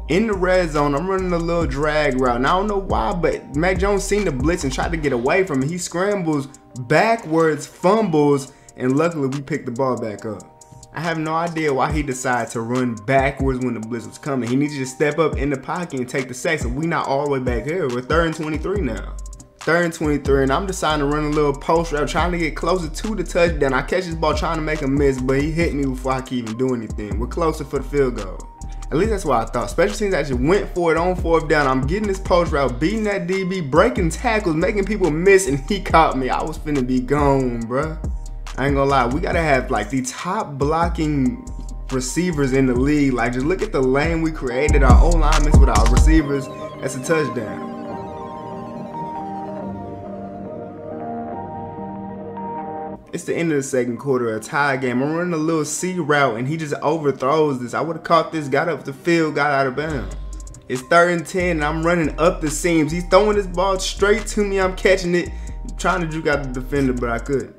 In the red zone, I'm running a little drag route. And I don't know why, but Mac Jones seen the blitz and tried to get away from it. He scrambles backwards, fumbles, and luckily we picked the ball back up. I have no idea why he decided to run backwards when the blitz was coming. He needs to just step up in the pocket and take the sack. So we not all the way back here. We're third and 23 now third and 23, and I'm deciding to run a little post route, trying to get closer to the touchdown. I catch this ball trying to make a miss, but he hit me before I could even do anything. We're closer for the field goal. At least that's what I thought. Special teams actually went for it on fourth down. I'm getting this post route, beating that DB, breaking tackles, making people miss, and he caught me. I was finna be gone, bruh. I ain't gonna lie, we gotta have like the top blocking receivers in the league. Like, just look at the lane we created, our own linemen with our receivers. That's a touchdown. It's the end of the second quarter, a tie game. I'm running a little C route and he just overthrows this. I would have caught this, got up the field, got out of bounds. It's third and 10 and I'm running up the seams. He's throwing this ball straight to me. I'm catching it, I'm trying to juke out the defender, but I couldn't.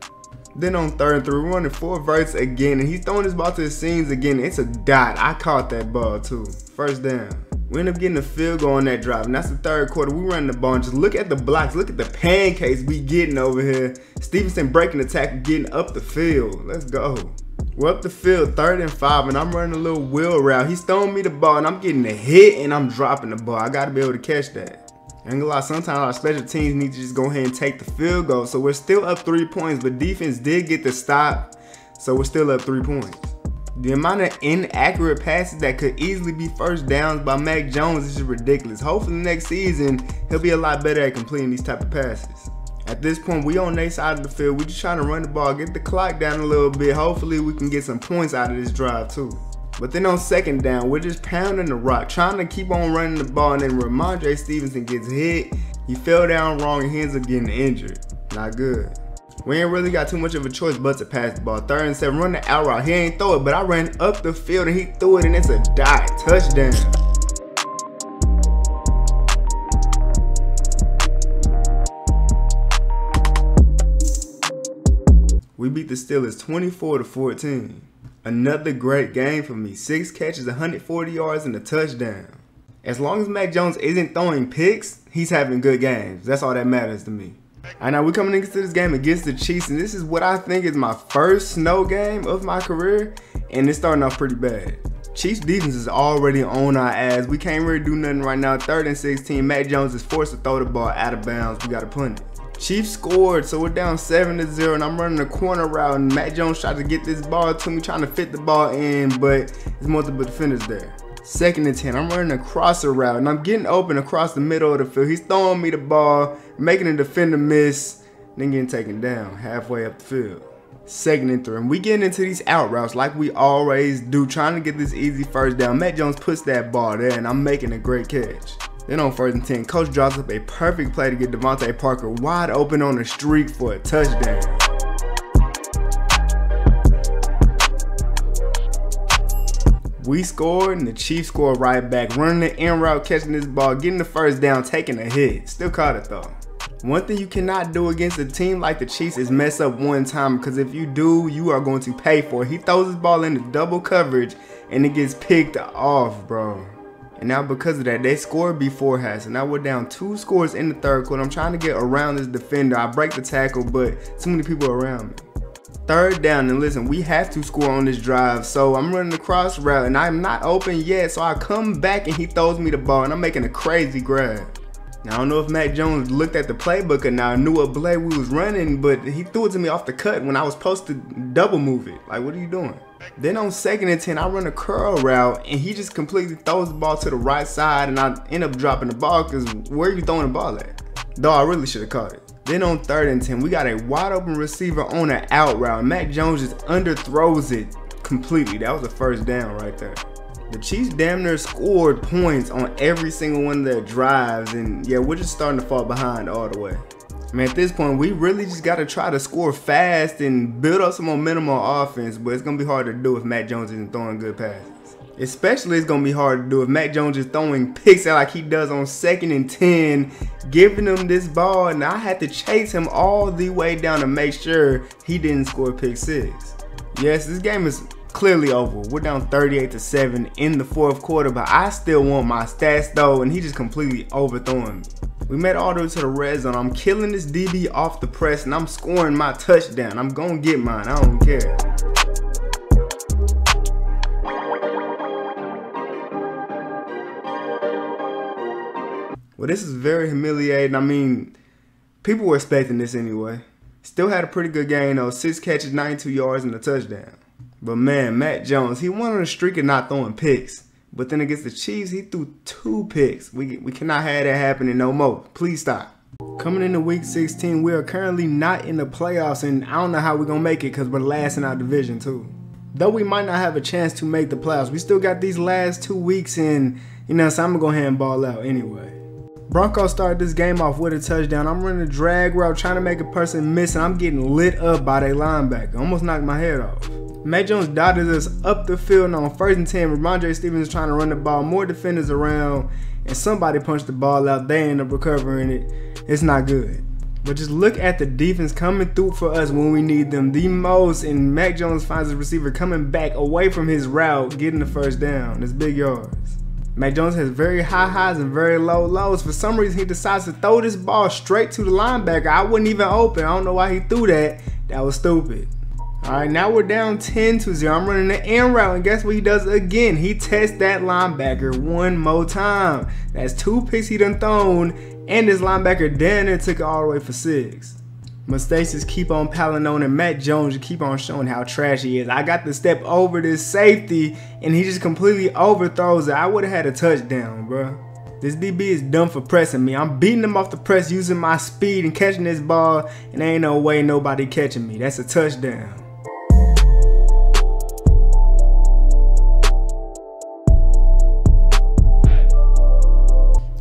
Then on third and three, we're running four verts again, and he's throwing his ball to the seams again. It's a dot. I caught that ball too. First down. We end up getting a field goal on that drive, and that's the third quarter. We run the ball and just look at the blocks, look at the pancakes we getting over here. Stevenson breaking the tackle, getting up the field. Let's go. We're up the field, third and five, and I'm running a little wheel route. He's throwing me the ball, and I'm getting a hit, and I'm dropping the ball. I got to be able to catch that. And a lot, sometimes our special teams need to just go ahead and take the field goal. So we're still up three points, but defense did get the stop, so we're still up three points. The amount of inaccurate passes that could easily be first downs by Mac Jones is just ridiculous. Hopefully next season, he'll be a lot better at completing these type of passes. At this point, we on their side of the field. We just trying to run the ball, get the clock down a little bit. Hopefully we can get some points out of this drive too. But then on second down, we're just pounding the rock, trying to keep on running the ball, and then Rhamondre Stevenson gets hit. He fell down wrong and he ends up getting injured. Not good. We ain't really got too much of a choice but to pass the ball. Third and seven, run the out route. He ain't throw it, but I ran up the field and he threw it, and it's a dot touchdown. We beat the Steelers 24 to 14. Another great game for me. Six catches, 140 yards, and a touchdown. As long as Mac Jones isn't throwing picks, he's having good games. That's all that matters to me. Alright, now we're coming into this game against the Chiefs, and this is what I think is my first snow game of my career, and it's starting off pretty bad. Chiefs defense is already on our ass. We can't really do nothing right now. Third and 16. Mac Jones is forced to throw the ball out of bounds. We got to punt it. Chiefs scored, so we're down 7 to 0, and I'm running a corner route, and Mac Jones tried to get this ball to me, trying to fit the ball in, but there's multiple defenders there. Second and 10. I'm running a crosser route and I'm getting open across the middle of the field. He's throwing me the ball, making the defender miss, then getting taken down halfway up the field. Second and three. And we getting into these out routes like we always do, trying to get this easy first down. Mac Jones puts that ball there and I'm making a great catch. Then on first and 10, coach drops up a perfect play to get DeVante Parker wide open on the streak for a touchdown. We scored and the Chiefs scored right back, running the end route, catching this ball, getting the first down, taking a hit. Still caught it though. One thing you cannot do against a team like the Chiefs is mess up one time because if you do, you are going to pay for it. He throws his ball into double coverage and it gets picked off, bro. And now because of that, they scored before half. So now we're down two scores in the third quarter. I'm trying to get around this defender. I break the tackle, but too many people around me. Third down, and listen, we have to score on this drive. So I'm running the cross route, and I'm not open yet. So I come back, and he throws me the ball, and I'm making a crazy grab. Now, I don't know if Mac Jones looked at the playbook and now knew what play we was running, but he threw it to me off the cut when I was supposed to double move it. Like, what are you doing? Then on second and 10, I run a curl route, and he just completely throws the ball to the right side, and I end up dropping the ball because where are you throwing the ball at? Though I really should have caught it. Then on third and 10, we got a wide open receiver on an out route. Mac Jones just underthrows it completely. That was a first down right there. The Chiefs damn near scored points on every single one of their drives, and yeah, we're just starting to fall behind all the way. I mean, at this point, we really just got to try to score fast and build up some momentum on offense, but it's going to be hard to do if Mac Jones isn't throwing good passes. Especially it's gonna be hard to do if Mac Jones is throwing picks out like he does on second and 10, giving him this ball, and I had to chase him all the way down to make sure he didn't score pick six. Yes, this game is clearly over. We're down 38 to 7 in the fourth quarter, but I still want my stats though, and he just completely overthrowing me. We made all the way to the red zone. I'm killing this DB off the press, and I'm scoring my touchdown. I'm gonna get mine. I don't care. Well, this is very humiliating. I mean, people were expecting this anyway. Still had a pretty good game though. Six catches, 92 yards, and a touchdown. But man, Mac Jones, he went on a streak of not throwing picks. But then against the Chiefs, he threw two picks. We, we cannot have that happening no more. Please stop. Coming into week 16, we are currently not in the playoffs, and I don't know how we're going to make it because we're last in our division, too. Though we might not have a chance to make the playoffs, we still got these last two weeks, and you know, so I'm going to go ahead and ball out anyway. Broncos started this game off with a touchdown. I'm running a drag route, trying to make a person miss, and I'm getting lit up by their linebacker. Almost knocked my head off. Mac Jones dotted us up the field on first and 10. Rhamondre Stevens trying to run the ball, more defenders around, and somebody punched the ball out. They end up recovering it. It's not good. But just look at the defense coming through for us when we need them the most. And Mac Jones finds his receiver coming back away from his route, getting the first down. It's big yards. Mac Jones has very high highs and very low lows. For some reason, he decides to throw this ball straight to the linebacker. I wouldn't even open. I don't know why he threw that. That was stupid. All right, now we're down 10 to 0. I'm running the end route, and guess what he does again? He tests that linebacker one more time. That's two picks he done thrown, and this linebacker and took it all the way for six. Mistakes just keep on piling on, and Mac Jones keep on showing how trash he is. I got to step over this safety, and he just completely overthrows it. I would have had a touchdown, bro. This DB is done for pressing me. I'm beating him off the press using my speed and catching this ball, and ain't no way nobody catching me. That's a touchdown.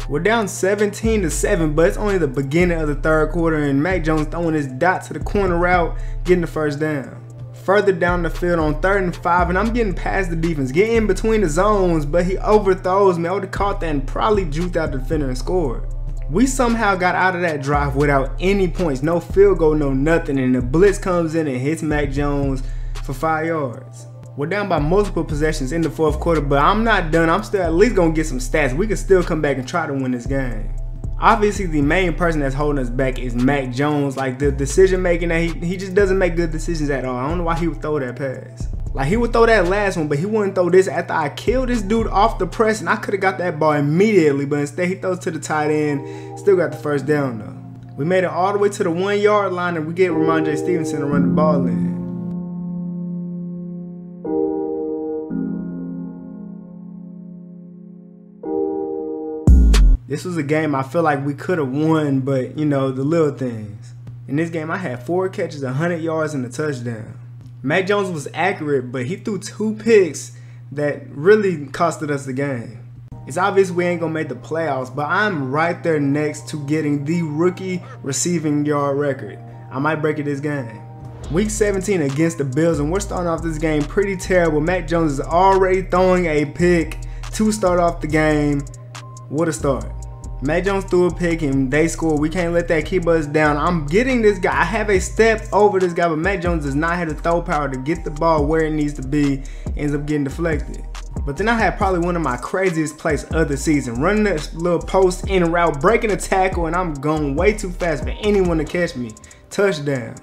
We're down 17 to 7, but it's only the beginning of the third quarter, and Mac Jones throwing his dot to the corner route, getting the first down. Further down the field on third and five, and I'm getting past the defense, getting in between the zones, but he overthrows me. I would have caught that and probably juked out the defender and scored. We somehow got out of that drive without any points, no field goal, no nothing, and the blitz comes in and hits Mac Jones for five yards. We're down by multiple possessions in the fourth quarter, but I'm not done. I'm still at least gonna get some stats. We can still come back and try to win this game. Obviously, the main person that's holding us back is Mac Jones. Like the decision making that he, he just doesn't make good decisions at all. I don't know why he would throw that pass. Like he would throw that last one, but he wouldn't throw this after I killed this dude off the press, and I could have got that ball immediately. But instead, he throws to the tight end. Still got the first down though. We made it all the way to the one yard line, and we get Rhamondre Stevenson to run the ball in. This was a game I feel like we could have won, but you know, the little things. In this game, I had four catches, 100 yards, and a touchdown. Mac Jones was accurate, but he threw two picks that really costed us the game. It's obvious we ain't gonna make the playoffs, but I'm right there next to getting the rookie receiving yard record. I might break it this game. Week 17 against the Bills, and we're starting off this game pretty terrible. Mac Jones is already throwing a pick to start off the game. What a start. Mac Jones threw a pick and they scored. We can't let that keep us down. I'm getting this guy. I have a step over this guy, but Mac Jones does not have the throw power to get the ball where it needs to be. Ends up getting deflected. But then I had probably one of my craziest plays of the season. Running this little post in route, breaking a tackle, and I'm going way too fast for anyone to catch me. Touchdown.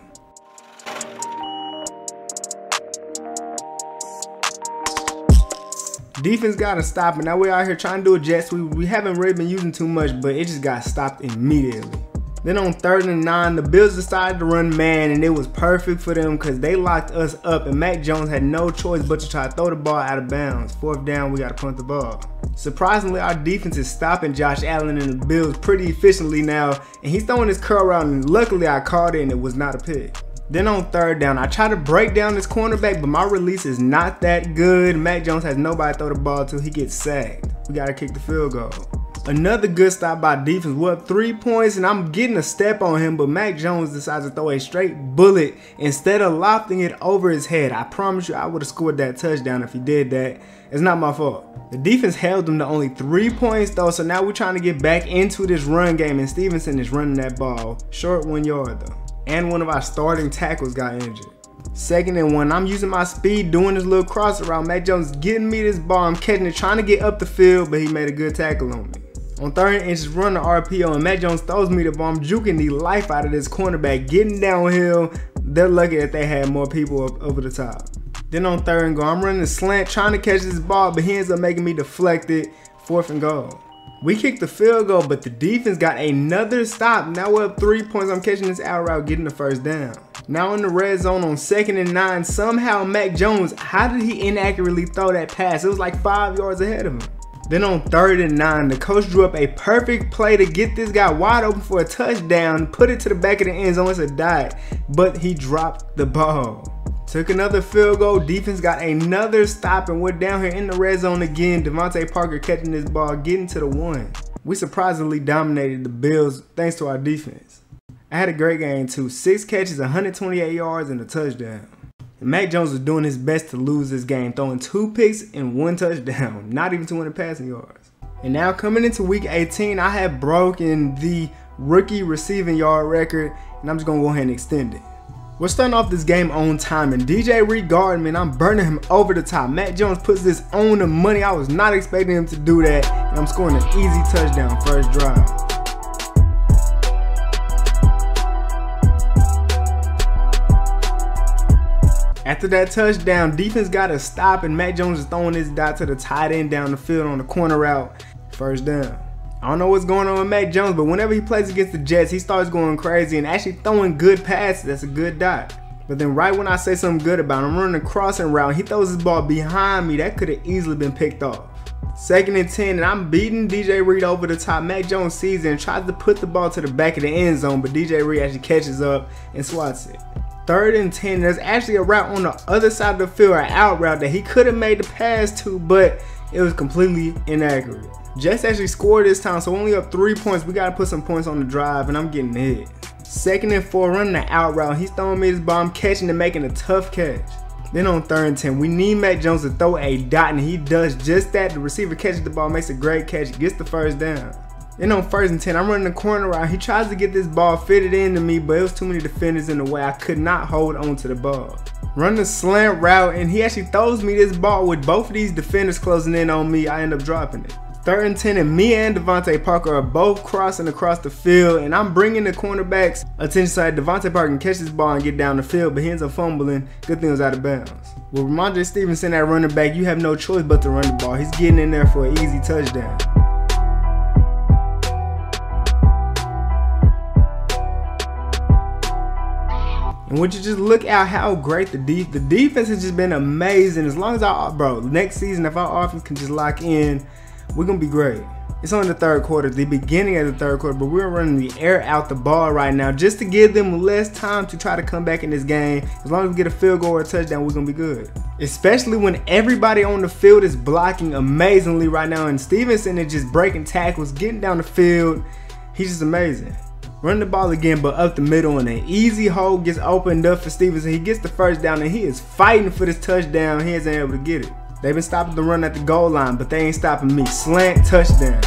Defense got to stop, and now we're out here trying to do a jet sweep. We haven't really been using too much, but it just got stopped immediately. Then on third and nine, the Bills decided to run man, and it was perfect for them because they locked us up, and Mac Jones had no choice but to try to throw the ball out of bounds. Fourth down, we got to punt the ball. Surprisingly, our defense is stopping Josh Allen and the Bills pretty efficiently now, and he's throwing his curl around, and luckily I caught it, and it was not a pick. Then on third down, I try to break down this cornerback, but my release is not that good. Mac Jones has nobody to throw the ball to. He gets sacked. We got to kick the field goal. Another good stop by defense. We're up three points, and I'm getting a step on him, but Mac Jones decides to throw a straight bullet instead of lofting it over his head. I promise you, I would have scored that touchdown if he did that. It's not my fault. The defense held them to only three points, though, so now we're trying to get back into this run game, and Stevenson is running that ball. Short one yard, though and one of our starting tackles got injured. Second and one, I'm using my speed doing this little cross around. Mac Jones getting me this ball. I'm catching it, trying to get up the field, but he made a good tackle on me. On third and inches, run the RPO, and Mac Jones throws me the ball. I'm juking the life out of this cornerback, getting downhill. They're lucky that they had more people up over the top. Then on third and goal, I'm running a slant, trying to catch this ball, but he ends up making me deflect it. Fourth and goal. We kicked the field goal, but the defense got another stop. Now we're up three points. I'm catching this out route, getting the first down. Now in the red zone on second and nine, somehow Mac Jones, how did he inaccurately throw that pass? It was like five yards ahead of him. Then on third and nine, the coach drew up a perfect play to get this guy wide open for a touchdown, put it to the back of the end zone. It's a dot, but he dropped the ball. Took another field goal. Defense got another stop, and we're down here in the red zone again. DeVante Parker catching this ball, getting to the one. We surprisingly dominated the Bills thanks to our defense. I had a great game too. Six catches, 128 yards, and a touchdown. And Mac Jones was doing his best to lose this game, throwing two picks and one touchdown, not even 200 passing yards. And now coming into week 18, I have broken the rookie receiving yard record, and I'm just gonna go ahead and extend it. We're starting off this game on time, and DJ Reed guarding I'm burning him over the top. Mac Jones puts this on the money. I was not expecting him to do that, and I'm scoring an easy touchdown first drive. After that touchdown, defense got to stop, and Mac Jones is throwing this dot to the tight end down the field on the corner route. First down. I don't know what's going on with Mac Jones, but whenever he plays against the Jets, he starts going crazy and actually throwing good passes. That's a good dot. But then right when I say something good about him, I'm running a crossing route. He throws his ball behind me. That could have easily been picked off. Second and 10, and I'm beating DJ Reed over the top. Mac Jones sees it and tries to put the ball to the back of the end zone, but DJ Reed actually catches up and swats it. Third and 10, there's actually a route on the other side of the field, an out route that he could have made the pass to, but it was completely inaccurate. Jets actually scored this time, so only up three points. We got to put some points on the drive, and I'm getting hit. Second and four, running the out route. He's throwing me his bomb, catching and making a tough catch. Then on third and 10, we need Mac Jones to throw a dot, and he does just that. The receiver catches the ball, makes a great catch, gets the first down. Then on first and 10, I'm running the corner route. He tries to get this ball fitted into me, but it was too many defenders in the way. I could not hold on to the ball. Run the slant route, and he actually throws me this ball with both of these defenders closing in on me. I end up dropping it. Third and 10, and me and DeVante Parker are both crossing across the field, and I'm bringing the cornerbacks attention side. DeVante Parker can catch this ball and get down the field, but he ends up fumbling. Good thing it was out of bounds. With Rhamondre Stevenson at running back, you have no choice but to run the ball. He's getting in there for an easy touchdown. And would you just look at how great the de- the defense has just been amazing. As long as I bro next season, if our offense can just lock in we're gonna be great. It's only the third quarter, the beginning of the third quarter, but we're running the air out the ball right now just to give them less time to try to come back in this game. As long as we get a field goal or a touchdown, we're gonna be good. Especially when everybody on the field is blocking amazingly right now, and Stevenson is just breaking tackles, getting down the field. He's just amazing. Run the ball again, but up the middle, and an easy hole gets opened up for Stevenson. He gets the first down, and he is fighting for this touchdown. He isn't able to get it. They've been stopping the run at the goal line, but they ain't stopping me. Slant touchdown.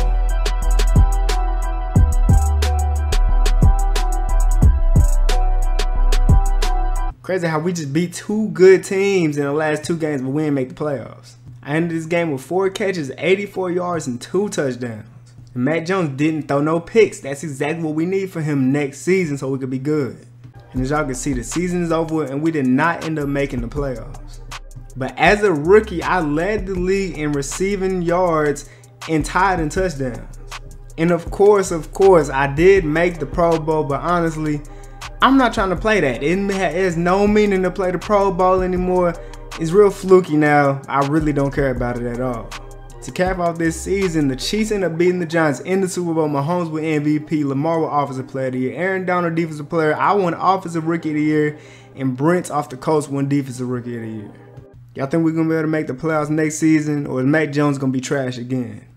Crazy how we just beat two good teams in the last two games, but we didn't make the playoffs. I ended this game with four catches, 84 yards, and two touchdowns. And Mac Jones didn't throw no picks. That's exactly what we need for him next season so we could be good. And as y'all can see, the season is over and we did not end up making the playoffs. But as a rookie, I led the league in receiving yards and tied in touchdowns. And of course, of course, I did make the Pro Bowl, but honestly, I'm not trying to play that. It has no meaning to play the Pro Bowl anymore. It's real fluky now. I really don't care about it at all. To cap off this season, the Chiefs end up beating the Giants in the Super Bowl. Mahomes with MVP, Lamar with Offensive Player of the Year, Aaron Donald Defensive Player. I won Offensive Rookie of the Year, and Brent's off the coast won Defensive Rookie of the Year. Y'all think we're gonna be able to make the playoffs next season, or is Mac Jones gonna be trash again?